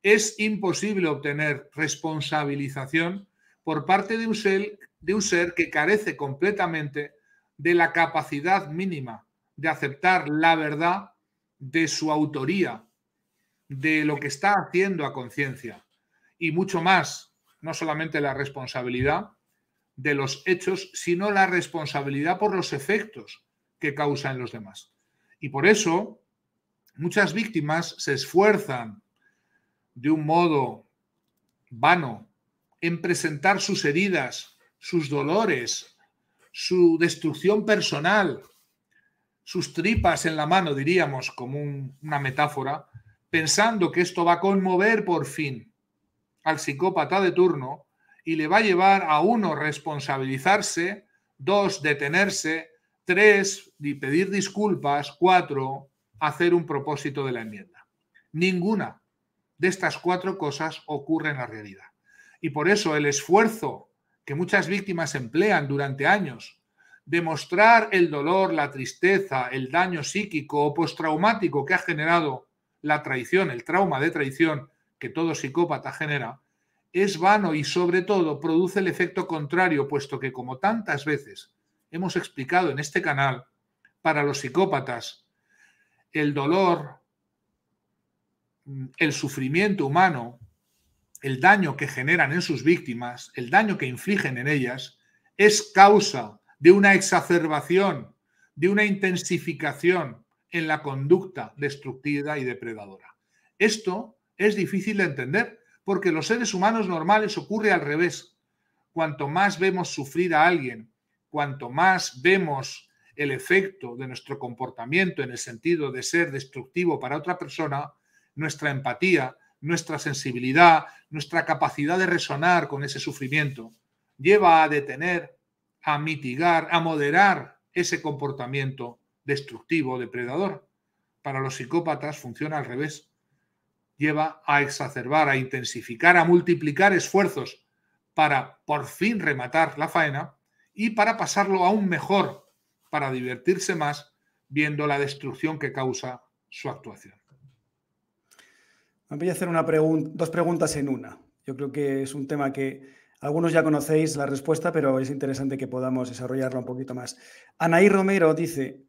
Es imposible obtener responsabilización por parte de un ser, de un ser que carece completamente de la capacidad mínima de aceptar la verdad de su autoría, de lo que está haciendo a conciencia. Y mucho más, no solamente la responsabilidad de los hechos, sino la responsabilidad por los efectos que causan los demás. Y por eso muchas víctimas se esfuerzan de un modo vano en presentar sus heridas, sus dolores, su destrucción personal, sus tripas en la mano, diríamos, como una metáfora, pensando que esto va a conmover por fin al psicópata de turno y le va a llevar a uno responsabilizarse, dos, detenerse, tres, pedir disculpas, cuatro, hacer un propósito de la enmienda. Ninguna de estas cuatro cosas ocurre en la realidad. Y por eso el esfuerzo que muchas víctimas emplean durante años de mostrar el dolor, la tristeza, el daño psíquico o postraumático que ha generado la traición, el trauma de traición, que todo psicópata genera, es vano y sobre todo produce el efecto contrario, puesto que como tantas veces hemos explicado en este canal, para los psicópatas, el dolor, el sufrimiento humano, el daño que generan en sus víctimas, el daño que infligen en ellas, es causa de una exacerbación, de una intensificación en la conducta destructiva y depredadora. Esto es difícil de entender porque los seres humanos normales ocurre al revés. Cuanto más vemos sufrir a alguien, cuanto más vemos el efecto de nuestro comportamiento en el sentido de ser destructivo para otra persona, nuestra empatía, nuestra sensibilidad, nuestra capacidad de resonar con ese sufrimiento, lleva a detener, a mitigar, a moderar ese comportamiento destructivo, depredador. Para los psicópatas funciona al revés lleva a exacerbar, a intensificar, a multiplicar esfuerzos para por fin rematar la faena y para pasarlo aún mejor, para divertirse más viendo la destrucción que causa su actuación. Voy a hacer una dos preguntas en una. Yo creo que es un tema que algunos ya conocéis la respuesta, pero es interesante que podamos desarrollarla un poquito más. Anaí Romero dice,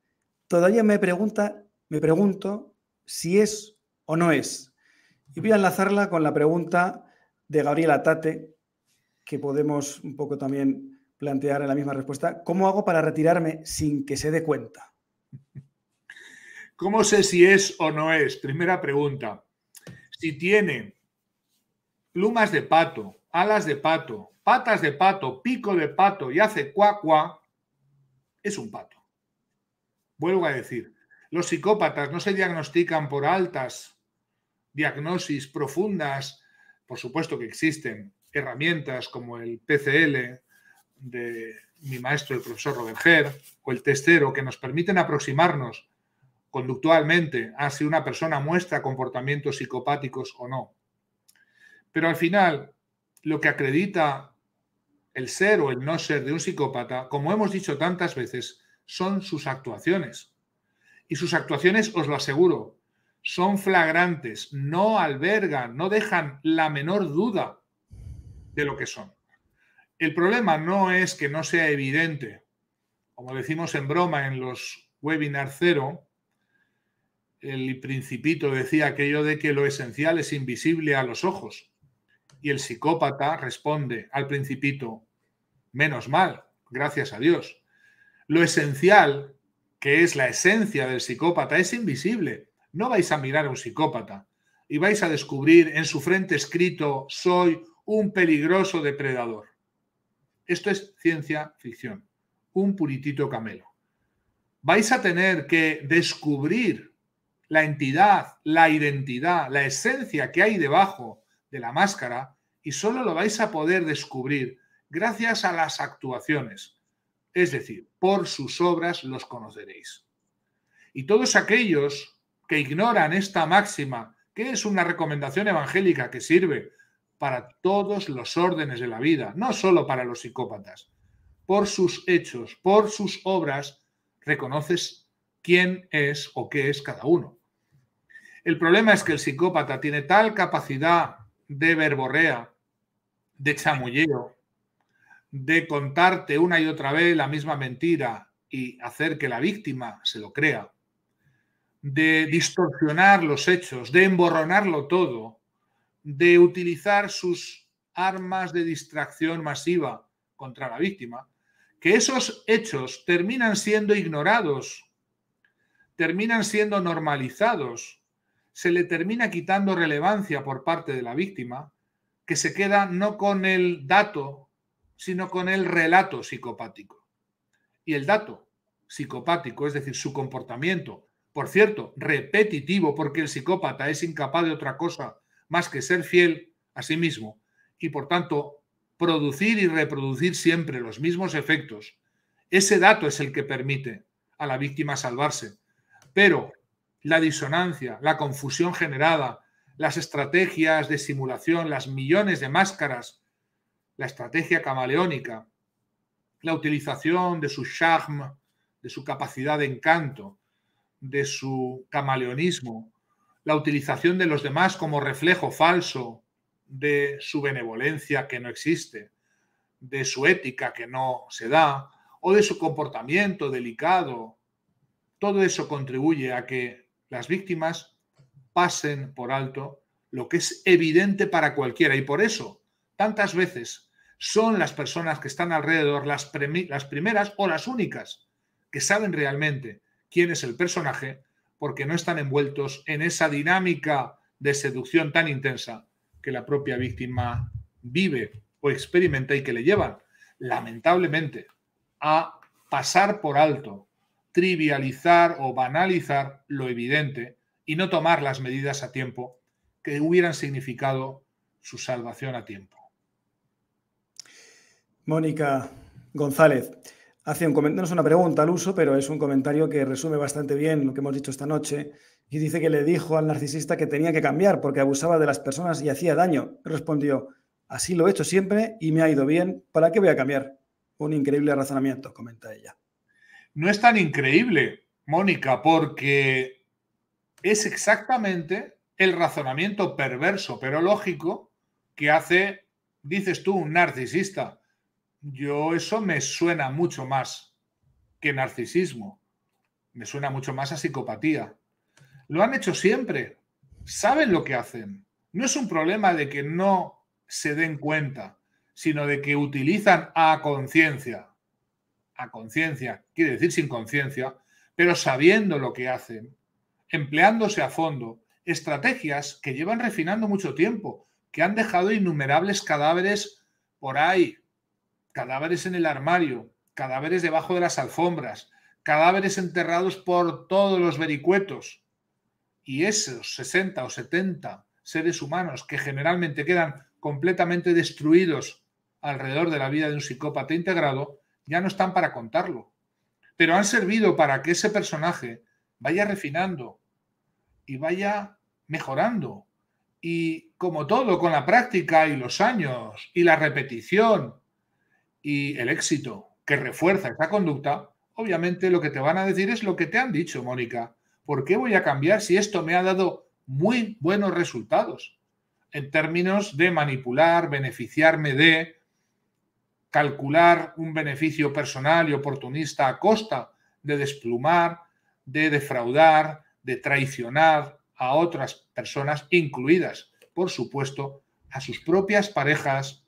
todavía me pregunta, me pregunto si es o no es y voy a enlazarla con la pregunta de Gabriela Tate, que podemos un poco también plantear en la misma respuesta. ¿Cómo hago para retirarme sin que se dé cuenta? ¿Cómo sé si es o no es? Primera pregunta. Si tiene plumas de pato, alas de pato, patas de pato, pico de pato y hace cuá cuá, es un pato. Vuelvo a decir, los psicópatas no se diagnostican por altas diagnosis profundas, por supuesto que existen herramientas como el PCL de mi maestro, el profesor Robert o el testero, que nos permiten aproximarnos conductualmente a si una persona muestra comportamientos psicopáticos o no. Pero al final, lo que acredita el ser o el no ser de un psicópata, como hemos dicho tantas veces, son sus actuaciones. Y sus actuaciones, os lo aseguro, son flagrantes, no albergan, no dejan la menor duda de lo que son. El problema no es que no sea evidente. Como decimos en broma en los webinar cero, el principito decía aquello de que lo esencial es invisible a los ojos. Y el psicópata responde al principito, menos mal, gracias a Dios. Lo esencial, que es la esencia del psicópata, es invisible no vais a mirar a un psicópata y vais a descubrir en su frente escrito soy un peligroso depredador. Esto es ciencia ficción, un puritito camelo. Vais a tener que descubrir la entidad, la identidad, la esencia que hay debajo de la máscara y solo lo vais a poder descubrir gracias a las actuaciones, es decir, por sus obras los conoceréis. Y todos aquellos que ignoran esta máxima, que es una recomendación evangélica que sirve para todos los órdenes de la vida, no solo para los psicópatas, por sus hechos, por sus obras, reconoces quién es o qué es cada uno. El problema es que el psicópata tiene tal capacidad de verborrea, de chamulleo, de contarte una y otra vez la misma mentira y hacer que la víctima se lo crea, de distorsionar los hechos, de emborronarlo todo, de utilizar sus armas de distracción masiva contra la víctima, que esos hechos terminan siendo ignorados, terminan siendo normalizados, se le termina quitando relevancia por parte de la víctima, que se queda no con el dato, sino con el relato psicopático. Y el dato psicopático, es decir, su comportamiento, por cierto, repetitivo, porque el psicópata es incapaz de otra cosa más que ser fiel a sí mismo y por tanto producir y reproducir siempre los mismos efectos, ese dato es el que permite a la víctima salvarse. Pero la disonancia, la confusión generada, las estrategias de simulación, las millones de máscaras, la estrategia camaleónica, la utilización de su charme, de su capacidad de encanto, de su camaleonismo, la utilización de los demás como reflejo falso de su benevolencia que no existe, de su ética que no se da, o de su comportamiento delicado. Todo eso contribuye a que las víctimas pasen por alto lo que es evidente para cualquiera. Y por eso, tantas veces son las personas que están alrededor las, primeras o las únicas que saben realmente quién es el personaje porque no están envueltos en esa dinámica de seducción tan intensa que la propia víctima vive o experimenta y que le llevan, lamentablemente, a pasar por alto, trivializar o banalizar lo evidente y no tomar las medidas a tiempo que hubieran significado su salvación a tiempo. Mónica González hace un comentario, no es una pregunta al uso, pero es un comentario que resume bastante bien lo que hemos dicho esta noche y dice que le dijo al narcisista que tenía que cambiar porque abusaba de las personas y hacía daño. Respondió, así lo he hecho siempre y me ha ido bien, ¿para qué voy a cambiar? Un increíble razonamiento, comenta ella. No es tan increíble, Mónica, porque es exactamente el razonamiento perverso pero lógico que hace, dices tú, un narcisista. Yo eso me suena mucho más que narcisismo, me suena mucho más a psicopatía. Lo han hecho siempre, saben lo que hacen. No es un problema de que no se den cuenta, sino de que utilizan a conciencia, a conciencia, quiere decir sin conciencia, pero sabiendo lo que hacen, empleándose a fondo estrategias que llevan refinando mucho tiempo, que han dejado innumerables cadáveres por ahí, cadáveres en el armario, cadáveres debajo de las alfombras, cadáveres enterrados por todos los vericuetos. Y esos 60 o 70 seres humanos que generalmente quedan completamente destruidos alrededor de la vida de un psicópata integrado, ya no están para contarlo. Pero han servido para que ese personaje vaya refinando y vaya mejorando. Y como todo, con la práctica y los años y la repetición y el éxito que refuerza esa conducta, obviamente lo que te van a decir es lo que te han dicho, Mónica. ¿Por qué voy a cambiar si esto me ha dado muy buenos resultados? En términos de manipular, beneficiarme de, calcular un beneficio personal y oportunista a costa de desplumar, de defraudar, de traicionar a otras personas, incluidas, por supuesto, a sus propias parejas,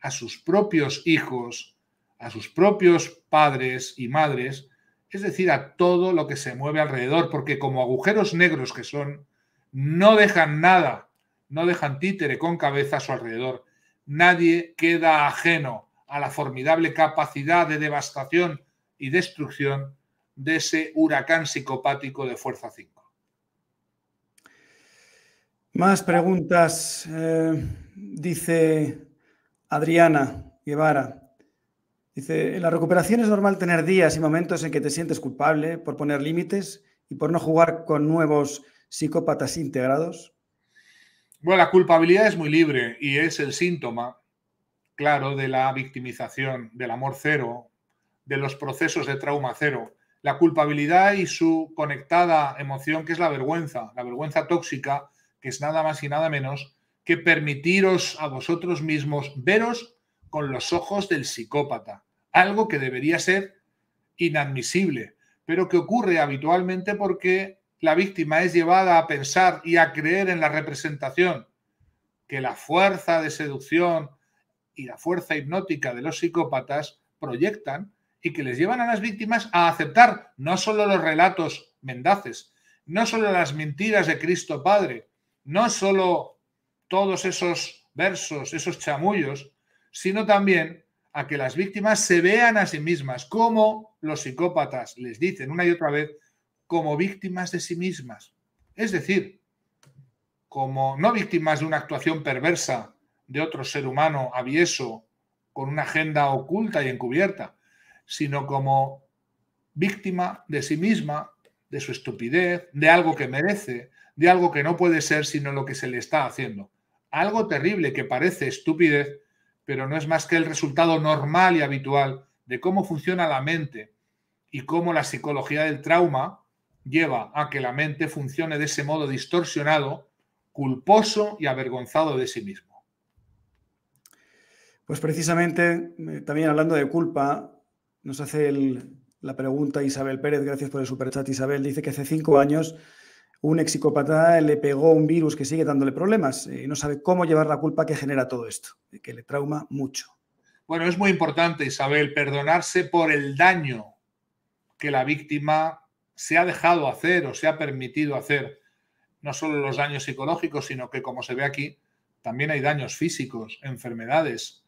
a sus propios hijos, a sus propios padres y madres, es decir, a todo lo que se mueve alrededor, porque como agujeros negros que son, no dejan nada, no dejan títere con cabeza a su alrededor. Nadie queda ajeno a la formidable capacidad de devastación y destrucción de ese huracán psicopático de Fuerza 5. Más preguntas. Eh, dice Adriana Guevara. Dice, en la recuperación es normal tener días y momentos en que te sientes culpable por poner límites y por no jugar con nuevos psicópatas integrados. Bueno, la culpabilidad es muy libre y es el síntoma, claro, de la victimización, del amor cero, de los procesos de trauma cero. La culpabilidad y su conectada emoción, que es la vergüenza, la vergüenza tóxica, que es nada más y nada menos que permitiros a vosotros mismos veros con los ojos del psicópata, algo que debería ser inadmisible, pero que ocurre habitualmente porque la víctima es llevada a pensar y a creer en la representación que la fuerza de seducción y la fuerza hipnótica de los psicópatas proyectan y que les llevan a las víctimas a aceptar no solo los relatos mendaces, no solo las mentiras de Cristo Padre, no solo todos esos versos, esos chamullos, sino también a que las víctimas se vean a sí mismas como los psicópatas les dicen una y otra vez, como víctimas de sí mismas. Es decir, como no víctimas de una actuación perversa de otro ser humano avieso con una agenda oculta y encubierta, sino como víctima de sí misma, de su estupidez, de algo que merece, de algo que no puede ser sino lo que se le está haciendo. Algo terrible que parece estupidez, pero no es más que el resultado normal y habitual de cómo funciona la mente y cómo la psicología del trauma lleva a que la mente funcione de ese modo distorsionado, culposo y avergonzado de sí mismo. Pues precisamente, eh, también hablando de culpa, nos hace la pregunta Isabel Pérez, gracias por el superchat Isabel, dice que hace cinco años un exicópata le pegó un virus que sigue dándole problemas y no sabe cómo llevar la culpa que genera todo esto, que le trauma mucho. Bueno, es muy importante, Isabel, perdonarse por el daño que la víctima se ha dejado hacer o se ha permitido hacer. No solo los daños psicológicos, sino que, como se ve aquí, también hay daños físicos, enfermedades,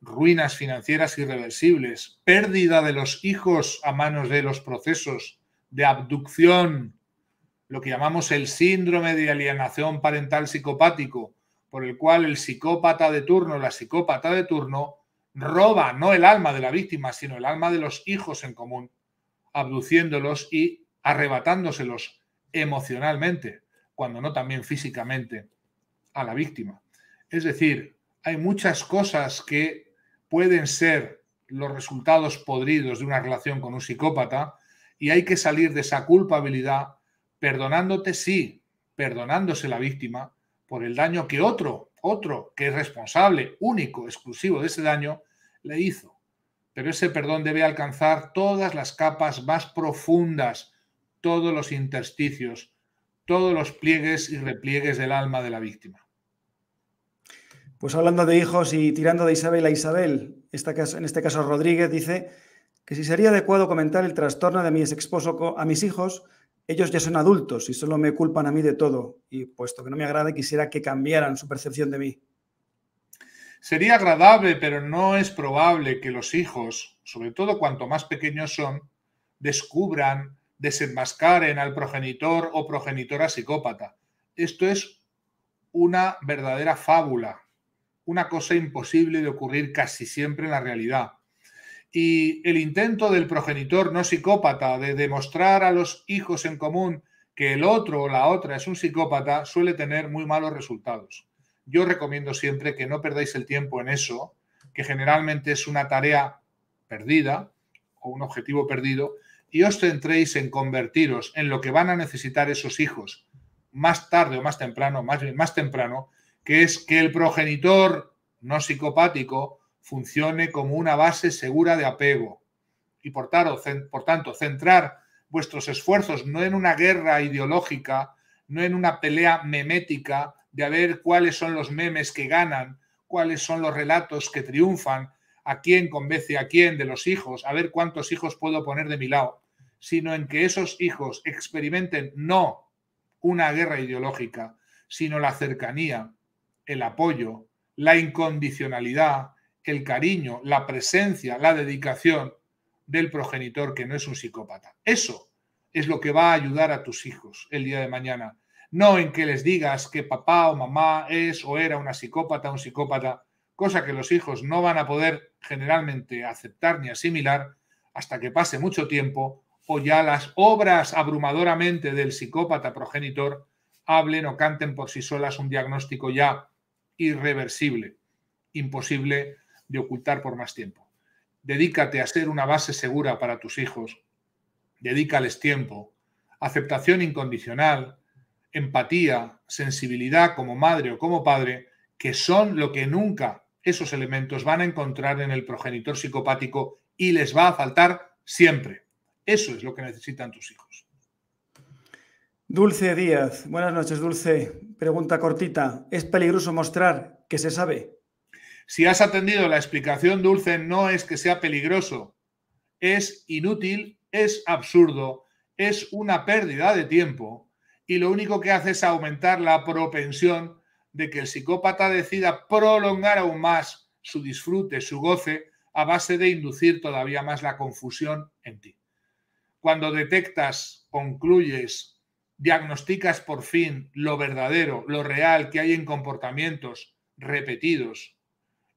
ruinas financieras irreversibles, pérdida de los hijos a manos de los procesos de abducción lo que llamamos el síndrome de alienación parental psicopático, por el cual el psicópata de turno, la psicópata de turno, roba no el alma de la víctima, sino el alma de los hijos en común, abduciéndolos y arrebatándoselos emocionalmente, cuando no también físicamente, a la víctima. Es decir, hay muchas cosas que pueden ser los resultados podridos de una relación con un psicópata y hay que salir de esa culpabilidad perdonándote sí, perdonándose la víctima por el daño que otro, otro que es responsable, único, exclusivo de ese daño, le hizo. Pero ese perdón debe alcanzar todas las capas más profundas, todos los intersticios, todos los pliegues y repliegues del alma de la víctima. Pues hablando de hijos y tirando de Isabel a Isabel, en este caso Rodríguez dice que si sería adecuado comentar el trastorno de mi ex esposo a mis hijos, ellos ya son adultos y solo me culpan a mí de todo. Y puesto que no me agrada, quisiera que cambiaran su percepción de mí. Sería agradable, pero no es probable que los hijos, sobre todo cuanto más pequeños son, descubran, desenmascaren al progenitor o progenitora psicópata. Esto es una verdadera fábula, una cosa imposible de ocurrir casi siempre en la realidad. Y el intento del progenitor no psicópata de demostrar a los hijos en común que el otro o la otra es un psicópata suele tener muy malos resultados. Yo recomiendo siempre que no perdáis el tiempo en eso, que generalmente es una tarea perdida o un objetivo perdido, y os centréis en convertiros en lo que van a necesitar esos hijos más tarde o más temprano, más bien más temprano, que es que el progenitor no psicopático funcione como una base segura de apego. Y por, tanto, centrar vuestros esfuerzos no en una guerra ideológica, no en una pelea memética de a ver cuáles son los memes que ganan, cuáles son los relatos que triunfan, a quién convence a quién de los hijos, a ver cuántos hijos puedo poner de mi lado, sino en que esos hijos experimenten no una guerra ideológica, sino la cercanía, el apoyo, la incondicionalidad, el cariño, la presencia, la dedicación del progenitor que no es un psicópata. Eso es lo que va a ayudar a tus hijos el día de mañana. no en que les digas que papá o mamá es o era una psicópata un psicópata, cosa que los hijos no van a poder generalmente aceptar ni asimilar hasta que pase mucho tiempo o ya las obras abrumadoramente del psicópata progenitor hablen o canten por sí solas un diagnóstico ya irreversible, imposible de ocultar por más tiempo. Dedícate a ser una base segura para tus hijos, dedícales tiempo, aceptación incondicional, empatía, sensibilidad como madre o como padre, que son lo que nunca esos elementos van a encontrar en el progenitor psicopático y les va a faltar siempre. Eso es lo que necesitan tus hijos. Dulce Díaz, buenas noches, Dulce. Pregunta cortita, ¿es peligroso mostrar que se sabe? Si has atendido la explicación, Dulce, no es que sea peligroso, es inútil, es absurdo, es una pérdida de tiempo y lo único que hace es aumentar la propensión de que el psicópata decida prolongar aún más su disfrute, su goce, a base de inducir todavía más la confusión en ti. Cuando detectas, concluyes, diagnosticas por fin lo verdadero, lo real que hay en comportamientos repetidos,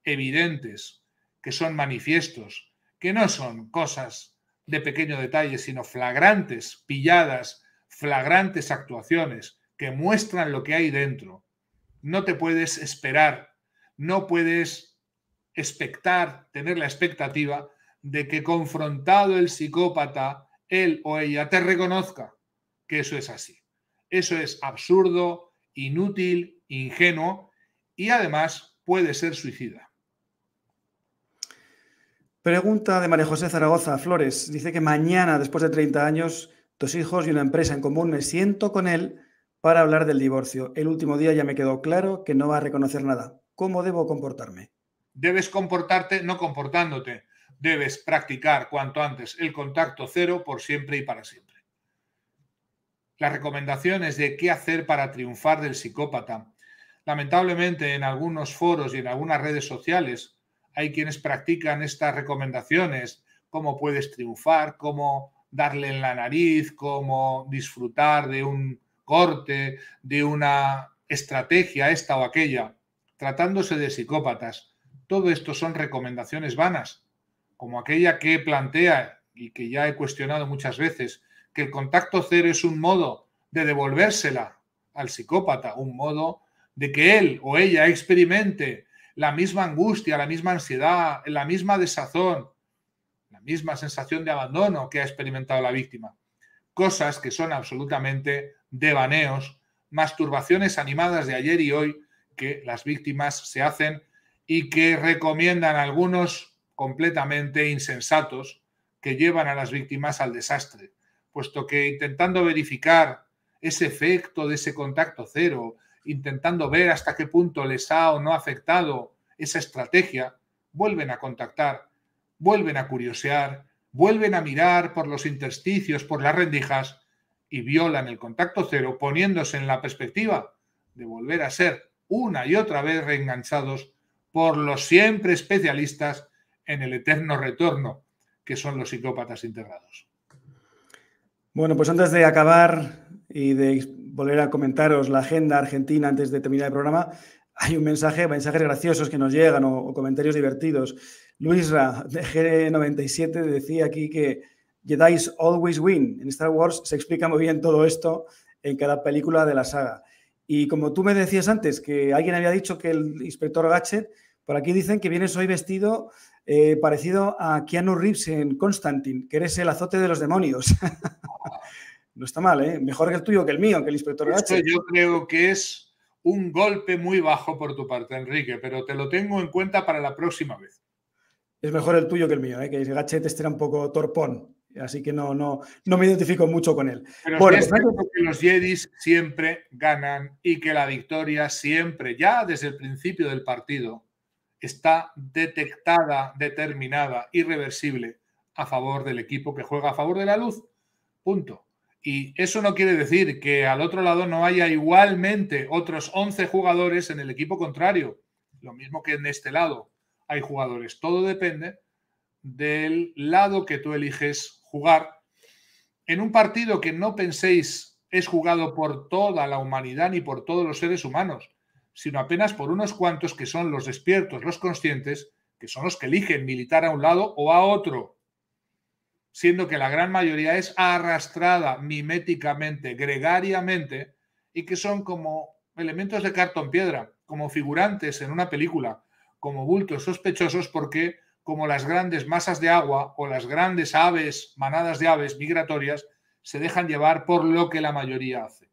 evidentes, que son manifiestos, que no son cosas de pequeño detalle, sino flagrantes, pilladas, flagrantes actuaciones que muestran lo que hay dentro. No te puedes esperar, no puedes expectar, tener la expectativa de que confrontado el psicópata, él o ella te reconozca que eso es así. Eso es absurdo, inútil, ingenuo y además puede ser suicida. Pregunta de María José Zaragoza Flores. Dice que mañana, después de 30 años, dos hijos y una empresa en común, me siento con él para hablar del divorcio. El último día ya me quedó claro que no va a reconocer nada. ¿Cómo debo comportarme? Debes comportarte no comportándote. Debes practicar cuanto antes el contacto cero por siempre y para siempre. Las recomendaciones de qué hacer para triunfar del psicópata. Lamentablemente en algunos foros y en algunas redes sociales hay quienes practican estas recomendaciones, cómo puedes triunfar, cómo darle en la nariz, cómo disfrutar de un corte, de una estrategia esta o aquella, tratándose de psicópatas. Todo esto son recomendaciones vanas, como aquella que plantea y que ya he cuestionado muchas veces, que el contacto cero es un modo de devolvérsela al psicópata, un modo de que él o ella experimente la misma angustia, la misma ansiedad, la misma desazón, la misma sensación de abandono que ha experimentado la víctima. Cosas que son absolutamente devaneos, masturbaciones animadas de ayer y hoy que las víctimas se hacen y que recomiendan algunos completamente insensatos que llevan a las víctimas al desastre, puesto que intentando verificar ese efecto de ese contacto cero, intentando ver hasta qué punto les ha o no afectado esa estrategia, vuelven a contactar, vuelven a curiosear, vuelven a mirar por los intersticios, por las rendijas y violan el contacto cero poniéndose en la perspectiva de volver a ser una y otra vez reenganchados por los siempre especialistas en el eterno retorno que son los psicópatas integrados. Bueno, pues antes de acabar y de volver a comentaros la agenda argentina antes de terminar el programa, hay un mensaje, mensajes graciosos que nos llegan o, comentarios divertidos. Luisra de G97 decía aquí que Jedi always win. En Star Wars se explica muy bien todo esto en cada película de la saga. Y como tú me decías antes, que alguien había dicho que el inspector Gatchet, por aquí dicen que vienes hoy vestido eh, parecido a Keanu Reeves en Constantine, que eres el azote de los demonios. No está mal, ¿eh? Mejor que el tuyo que el mío, que el inspector Esto yo creo que es un golpe muy bajo por tu parte, Enrique, pero te lo tengo en cuenta para la próxima vez. Es mejor el tuyo que el mío, ¿eh? que el Gachet este era un poco torpón, así que no, no, no me identifico mucho con él. Pero bueno, es pues que los Jedis siempre ganan y que la victoria siempre, ya desde el principio del partido, está detectada, determinada, irreversible a favor del equipo que juega a favor de la luz. Punto. Y eso no quiere decir que al otro lado no haya igualmente otros 11 jugadores en el equipo contrario. Lo mismo que en este lado hay jugadores. Todo depende del lado que tú eliges jugar. En un partido que no penséis es jugado por toda la humanidad ni por todos los seres humanos, sino apenas por unos cuantos que son los despiertos, los conscientes, que son los que eligen militar a un lado o a otro, siendo que la gran mayoría es arrastrada miméticamente, gregariamente, y que son como elementos de cartón piedra, como figurantes en una película, como bultos sospechosos porque como las grandes masas de agua o las grandes aves, manadas de aves migratorias, se dejan llevar por lo que la mayoría hace.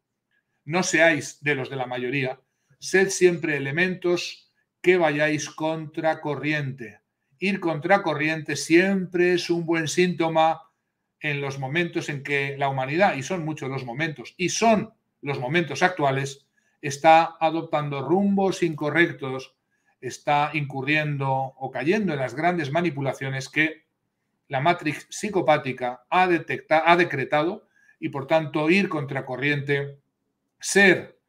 No seáis de los de la mayoría, sed siempre elementos que vayáis contra corriente. Ir contra corriente siempre es un buen síntoma en los momentos en que la humanidad, y son muchos los momentos, y son los momentos actuales, está adoptando rumbos incorrectos, está incurriendo o cayendo en las grandes manipulaciones que la matrix psicopática ha, ha decretado y por tanto ir contracorriente, ser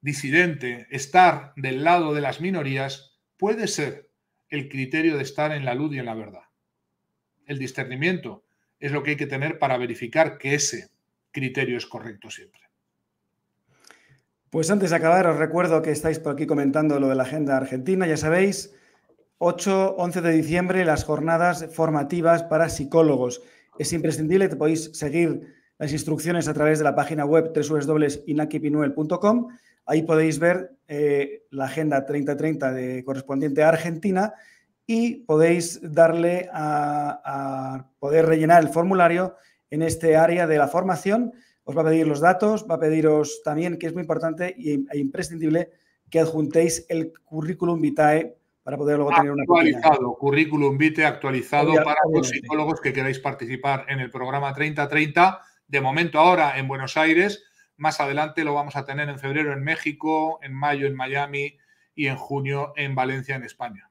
disidente, estar del lado de las minorías, puede ser el criterio de estar en la luz y en la verdad. El discernimiento es lo que hay que tener para verificar que ese criterio es correcto siempre. Pues antes de acabar, os recuerdo que estáis por aquí comentando lo de la agenda argentina, ya sabéis, 8, 11 de diciembre, las jornadas formativas para psicólogos. Es imprescindible, que podéis seguir las instrucciones a través de la página web www.inakipinuel.com. Ahí podéis ver eh, la agenda 3030 de correspondiente a Argentina y podéis darle a, poder rellenar el formulario en este área de la formación. Os va a pedir los datos, va a pediros también, que es muy importante e imprescindible, que adjuntéis el currículum vitae para poder luego tener una actualizado, currículum vitae actualizado para los psicólogos que queráis participar en el programa 3030. De momento ahora en Buenos Aires, más adelante lo vamos a tener en febrero en México, en mayo en Miami y en junio en Valencia, en España.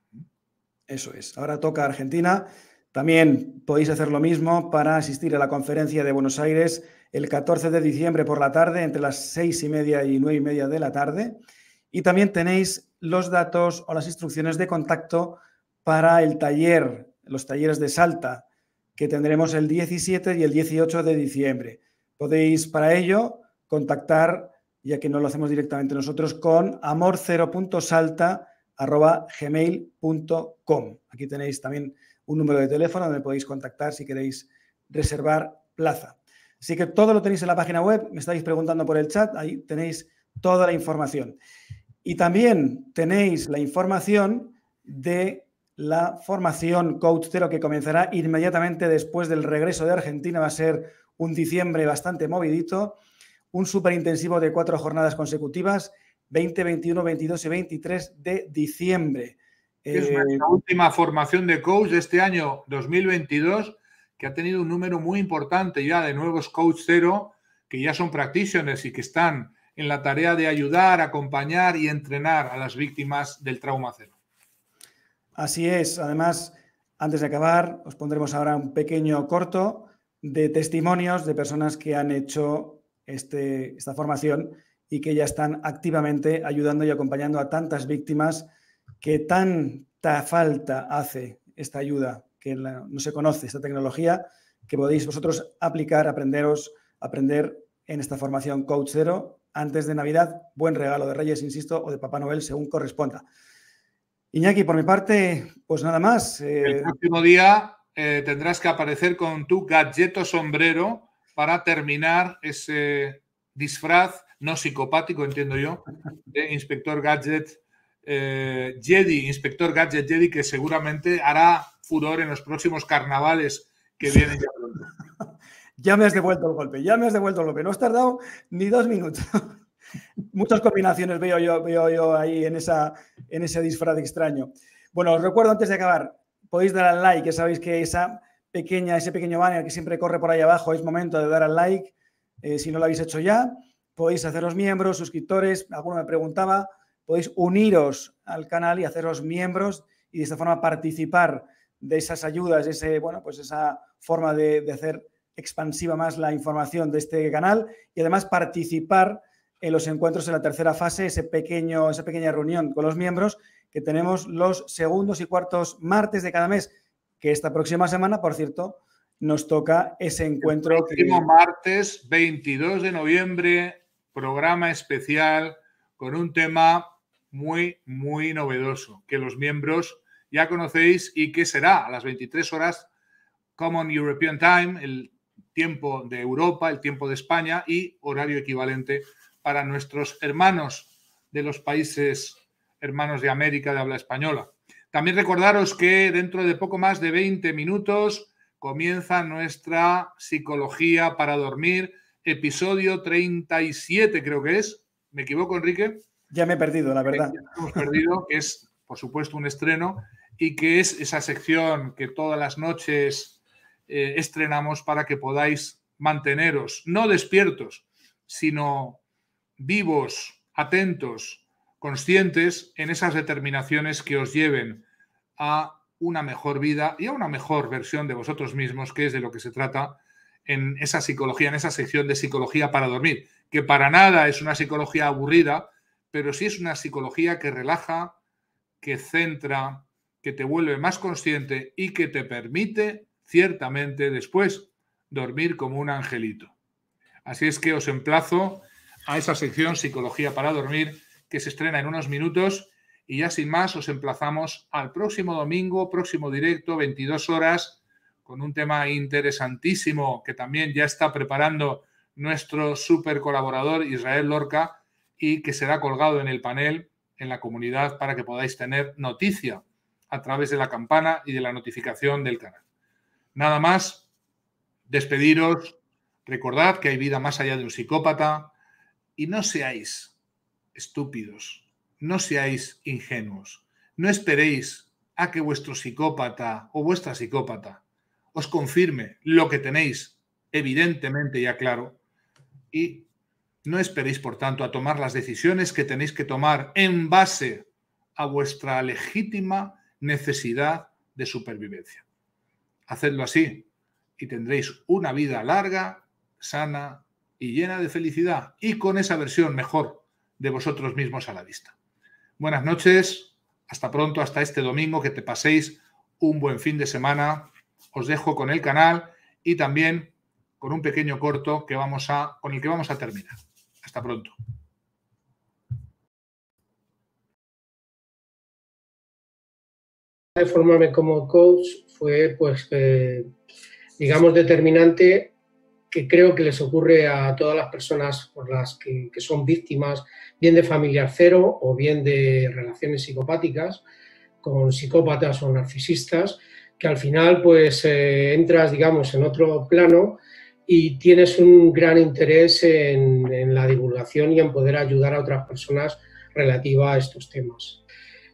Eso es. Ahora toca Argentina. También podéis hacer lo mismo para asistir a la conferencia de Buenos Aires el 14 de diciembre por la tarde, entre las seis y media y nueve y media de la tarde. Y también tenéis los datos o las instrucciones de contacto para el taller, los talleres de Salta, que tendremos el 17 y el 18 de diciembre. Podéis para ello contactar, ya que no lo hacemos directamente nosotros, con amor0.salta arroba gmail.com. Aquí tenéis también un número de teléfono donde podéis contactar si queréis reservar plaza. Así que todo lo tenéis en la página web, me estáis preguntando por el chat, ahí tenéis toda la información. Y también tenéis la información de la formación Coach Zero que comenzará inmediatamente después del regreso de Argentina. Va a ser un diciembre bastante movidito, un súper intensivo de cuatro jornadas consecutivas 20, 21, 22 y 23 de diciembre. Es la eh, última formación de coach de este año 2022 que ha tenido un número muy importante ya de nuevos coach cero que ya son practitioners y que están en la tarea de ayudar, acompañar y entrenar a las víctimas del trauma cero. Así es. Además, antes de acabar, os pondremos ahora un pequeño corto de testimonios de personas que han hecho este, esta formación y que ya están activamente ayudando y acompañando a tantas víctimas que tanta falta hace esta ayuda, que no se conoce esta tecnología, que podéis vosotros aplicar, aprenderos, aprender en esta formación Coach Zero antes de Navidad. Buen regalo de Reyes, insisto, o de Papá Noel, según corresponda. Iñaki, por mi parte, pues nada más. Eh, El próximo día eh, tendrás que aparecer con tu gadgeto sombrero para terminar ese disfraz no psicopático, entiendo yo, de Inspector Gadget eh, Jedi, Inspector Gadget Jedi, que seguramente hará furor en los próximos carnavales que vienen ya pronto. ya me has devuelto el golpe, ya me has devuelto el golpe. No has tardado ni dos minutos. Muchas combinaciones veo yo, veo yo ahí en, esa, en ese disfraz extraño. Bueno, os recuerdo antes de acabar, podéis dar al like, que sabéis que esa pequeña, ese pequeño banner que siempre corre por ahí abajo, es momento de dar al like, eh, si no lo habéis hecho ya podéis haceros miembros, suscriptores, alguno me preguntaba, podéis uniros al canal y haceros miembros y de esta forma participar de esas ayudas, ese, bueno, pues esa forma de, hacer expansiva más la información de este canal y además participar en los encuentros en la tercera fase, ese pequeño, esa pequeña reunión con los miembros que tenemos los segundos y cuartos martes de cada mes, que esta próxima semana, por cierto, nos toca ese encuentro. El próximo martes 22 de noviembre, programa especial con un tema muy, muy novedoso que los miembros ya conocéis y que será a las 23 horas Common European Time, el tiempo de Europa, el tiempo de España y horario equivalente para nuestros hermanos de los países hermanos de América de habla española. También recordaros que dentro de poco más de 20 minutos comienza nuestra psicología para dormir, episodio 37 creo que es. ¿Me equivoco, Enrique? Ya me he perdido, la verdad. hemos perdido, que es, por supuesto, un estreno y que es esa sección que todas las noches eh, estrenamos para que podáis manteneros, no despiertos, sino vivos, atentos, conscientes en esas determinaciones que os lleven a una mejor vida y a una mejor versión de vosotros mismos, que es de lo que se trata en esa psicología, en esa sección de psicología para dormir, que para nada es una psicología aburrida, pero sí es una psicología que relaja, que centra, que te vuelve más consciente y que te permite ciertamente después dormir como un angelito. Así es que os emplazo a esa sección Psicología para Dormir que se estrena en unos minutos y ya sin más os emplazamos al próximo domingo, próximo directo, 22 horas, con un tema interesantísimo que también ya está preparando nuestro super colaborador Israel Lorca y que será colgado en el panel en la comunidad para que podáis tener noticia a través de la campana y de la notificación del canal. Nada más, despediros, recordad que hay vida más allá de un psicópata, y no seáis estúpidos, no seáis ingenuos, no esperéis a que vuestro psicópata o vuestra psicópata os confirme lo que tenéis evidentemente ya claro y no esperéis, por tanto, a tomar las decisiones que tenéis que tomar en base a vuestra legítima necesidad de supervivencia. Hacedlo así y tendréis una vida larga, sana y llena de felicidad y con esa versión mejor de vosotros mismos a la vista. Buenas noches, hasta pronto, hasta este domingo, que te paséis un buen fin de semana. Os dejo con el canal y también con un pequeño corto que vamos a, con el que vamos a terminar. Hasta pronto. De formarme como coach fue, pues, eh, digamos, determinante que creo que les ocurre a todas las personas por las que, son víctimas, bien de familiar cero o bien de relaciones psicopáticas con psicópatas o narcisistas, que al final pues eh, entras, digamos, en otro plano y tienes un gran interés en, la divulgación y en poder ayudar a otras personas relativa a estos temas.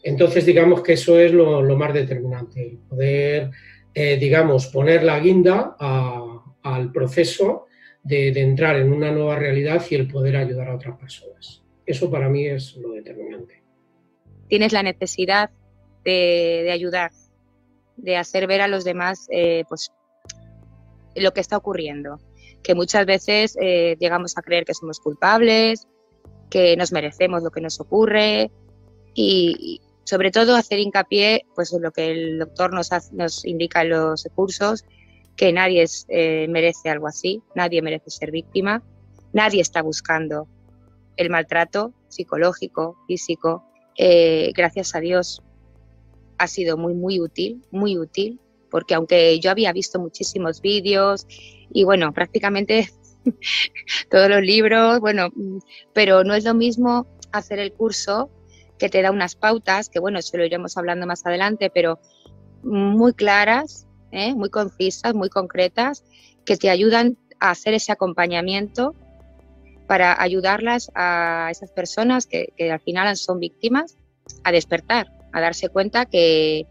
Entonces, digamos que eso es lo, más determinante, poder, eh, digamos, poner la guinda a, al proceso de, entrar en una nueva realidad y el poder ayudar a otras personas. Eso para mí es lo determinante. Tienes la necesidad de, ayudar, de hacer ver a los demás eh, pues, lo que está ocurriendo, que muchas veces eh, llegamos a creer que somos culpables, que nos merecemos lo que nos ocurre y, sobre todo hacer hincapié pues en lo que el doctor nos, nos indica en los cursos, que nadie eh, merece algo así, nadie merece ser víctima, nadie está buscando el maltrato psicológico, físico. Eh, gracias a Dios ha sido muy, muy útil, muy útil, porque aunque yo había visto muchísimos vídeos y bueno, prácticamente todos los libros, bueno, pero no es lo mismo hacer el curso que te da unas pautas, que bueno, eso lo iremos hablando más adelante, pero muy claras ¿eh? muy concisas, muy concretas, que te ayudan a hacer ese acompañamiento para ayudarlas a esas personas que, al final son víctimas a despertar, a darse cuenta que,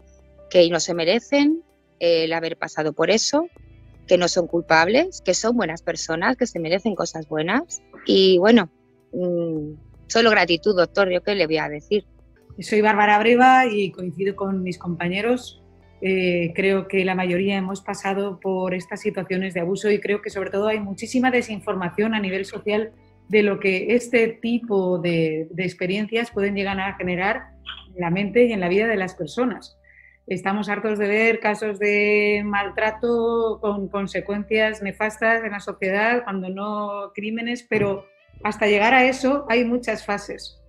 no se merecen el haber pasado por eso, que no son culpables, que son buenas personas, que se merecen cosas buenas. Y bueno, mm, solo gratitud, doctor, yo qué le voy a decir. Soy Bárbara Breva y coincido con mis compañeros eh, creo que la mayoría hemos pasado por estas situaciones de abuso y creo que sobre todo hay muchísima desinformación a nivel social de lo que este tipo de, experiencias pueden llegar a generar en la mente y en la vida de las personas. estamos hartos de ver casos de maltrato con consecuencias nefastas en la sociedad, cuando no crímenes, pero hasta llegar a eso hay muchas fases.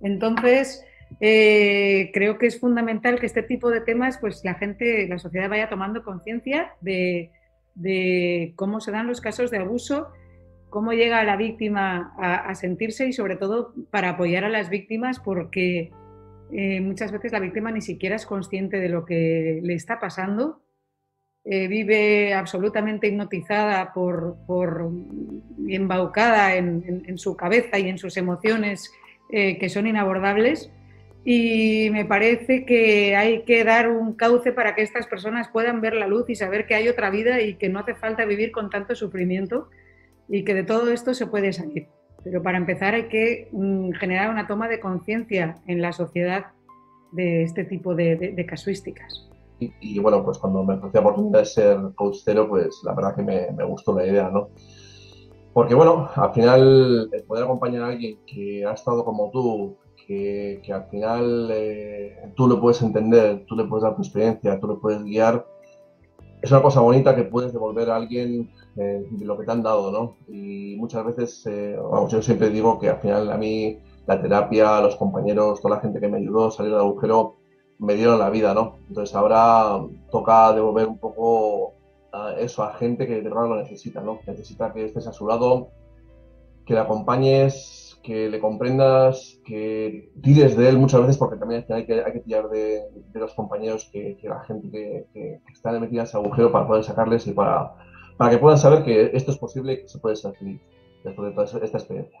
Entonces, eh, creo que es fundamental que este tipo de temas, pues la gente, la sociedad vaya tomando conciencia de, cómo se dan los casos de abuso, cómo llega la víctima a, sentirse y sobre todo para apoyar a las víctimas porque eh, muchas veces la víctima ni siquiera es consciente de lo que le está pasando, eh, vive absolutamente hipnotizada por, por embaucada en, su cabeza y en sus emociones que son inabordables y me parece que hay que dar un cauce para que estas personas puedan ver la luz y saber que hay otra vida y que no hace falta vivir con tanto sufrimiento y que de todo esto se puede salir. Pero para empezar hay que mm, generar una toma de conciencia en la sociedad de este tipo de, casuísticas. Y, bueno, pues cuando me ofrecí la oportunidad de ser coach pues la verdad que me, me gustó la idea, ¿no? Porque bueno, al final el poder acompañar a alguien que ha estado como tú que, al final eh, tú lo puedes entender, tú le puedes dar tu experiencia, tú le puedes guiar, es una cosa bonita que puedes devolver a alguien eh, de lo que te han dado, ¿no? Y muchas veces, eh, yo siempre digo que al final a mí la terapia, los compañeros, toda la gente que me ayudó a salir del agujero, me dieron la vida, ¿no? Entonces ahora toca devolver un poco eso a gente que de verdad lo necesita, ¿no? Necesita que estés a su lado, que le acompañes, que le comprendas, que tires de él muchas veces, porque también hay que, que tirar de, los compañeros, que, la gente que, que, está metida en ese agujero para poder sacarles y para, para que puedan saber que esto es posible y que se puede ser feliz después de toda esta experiencia.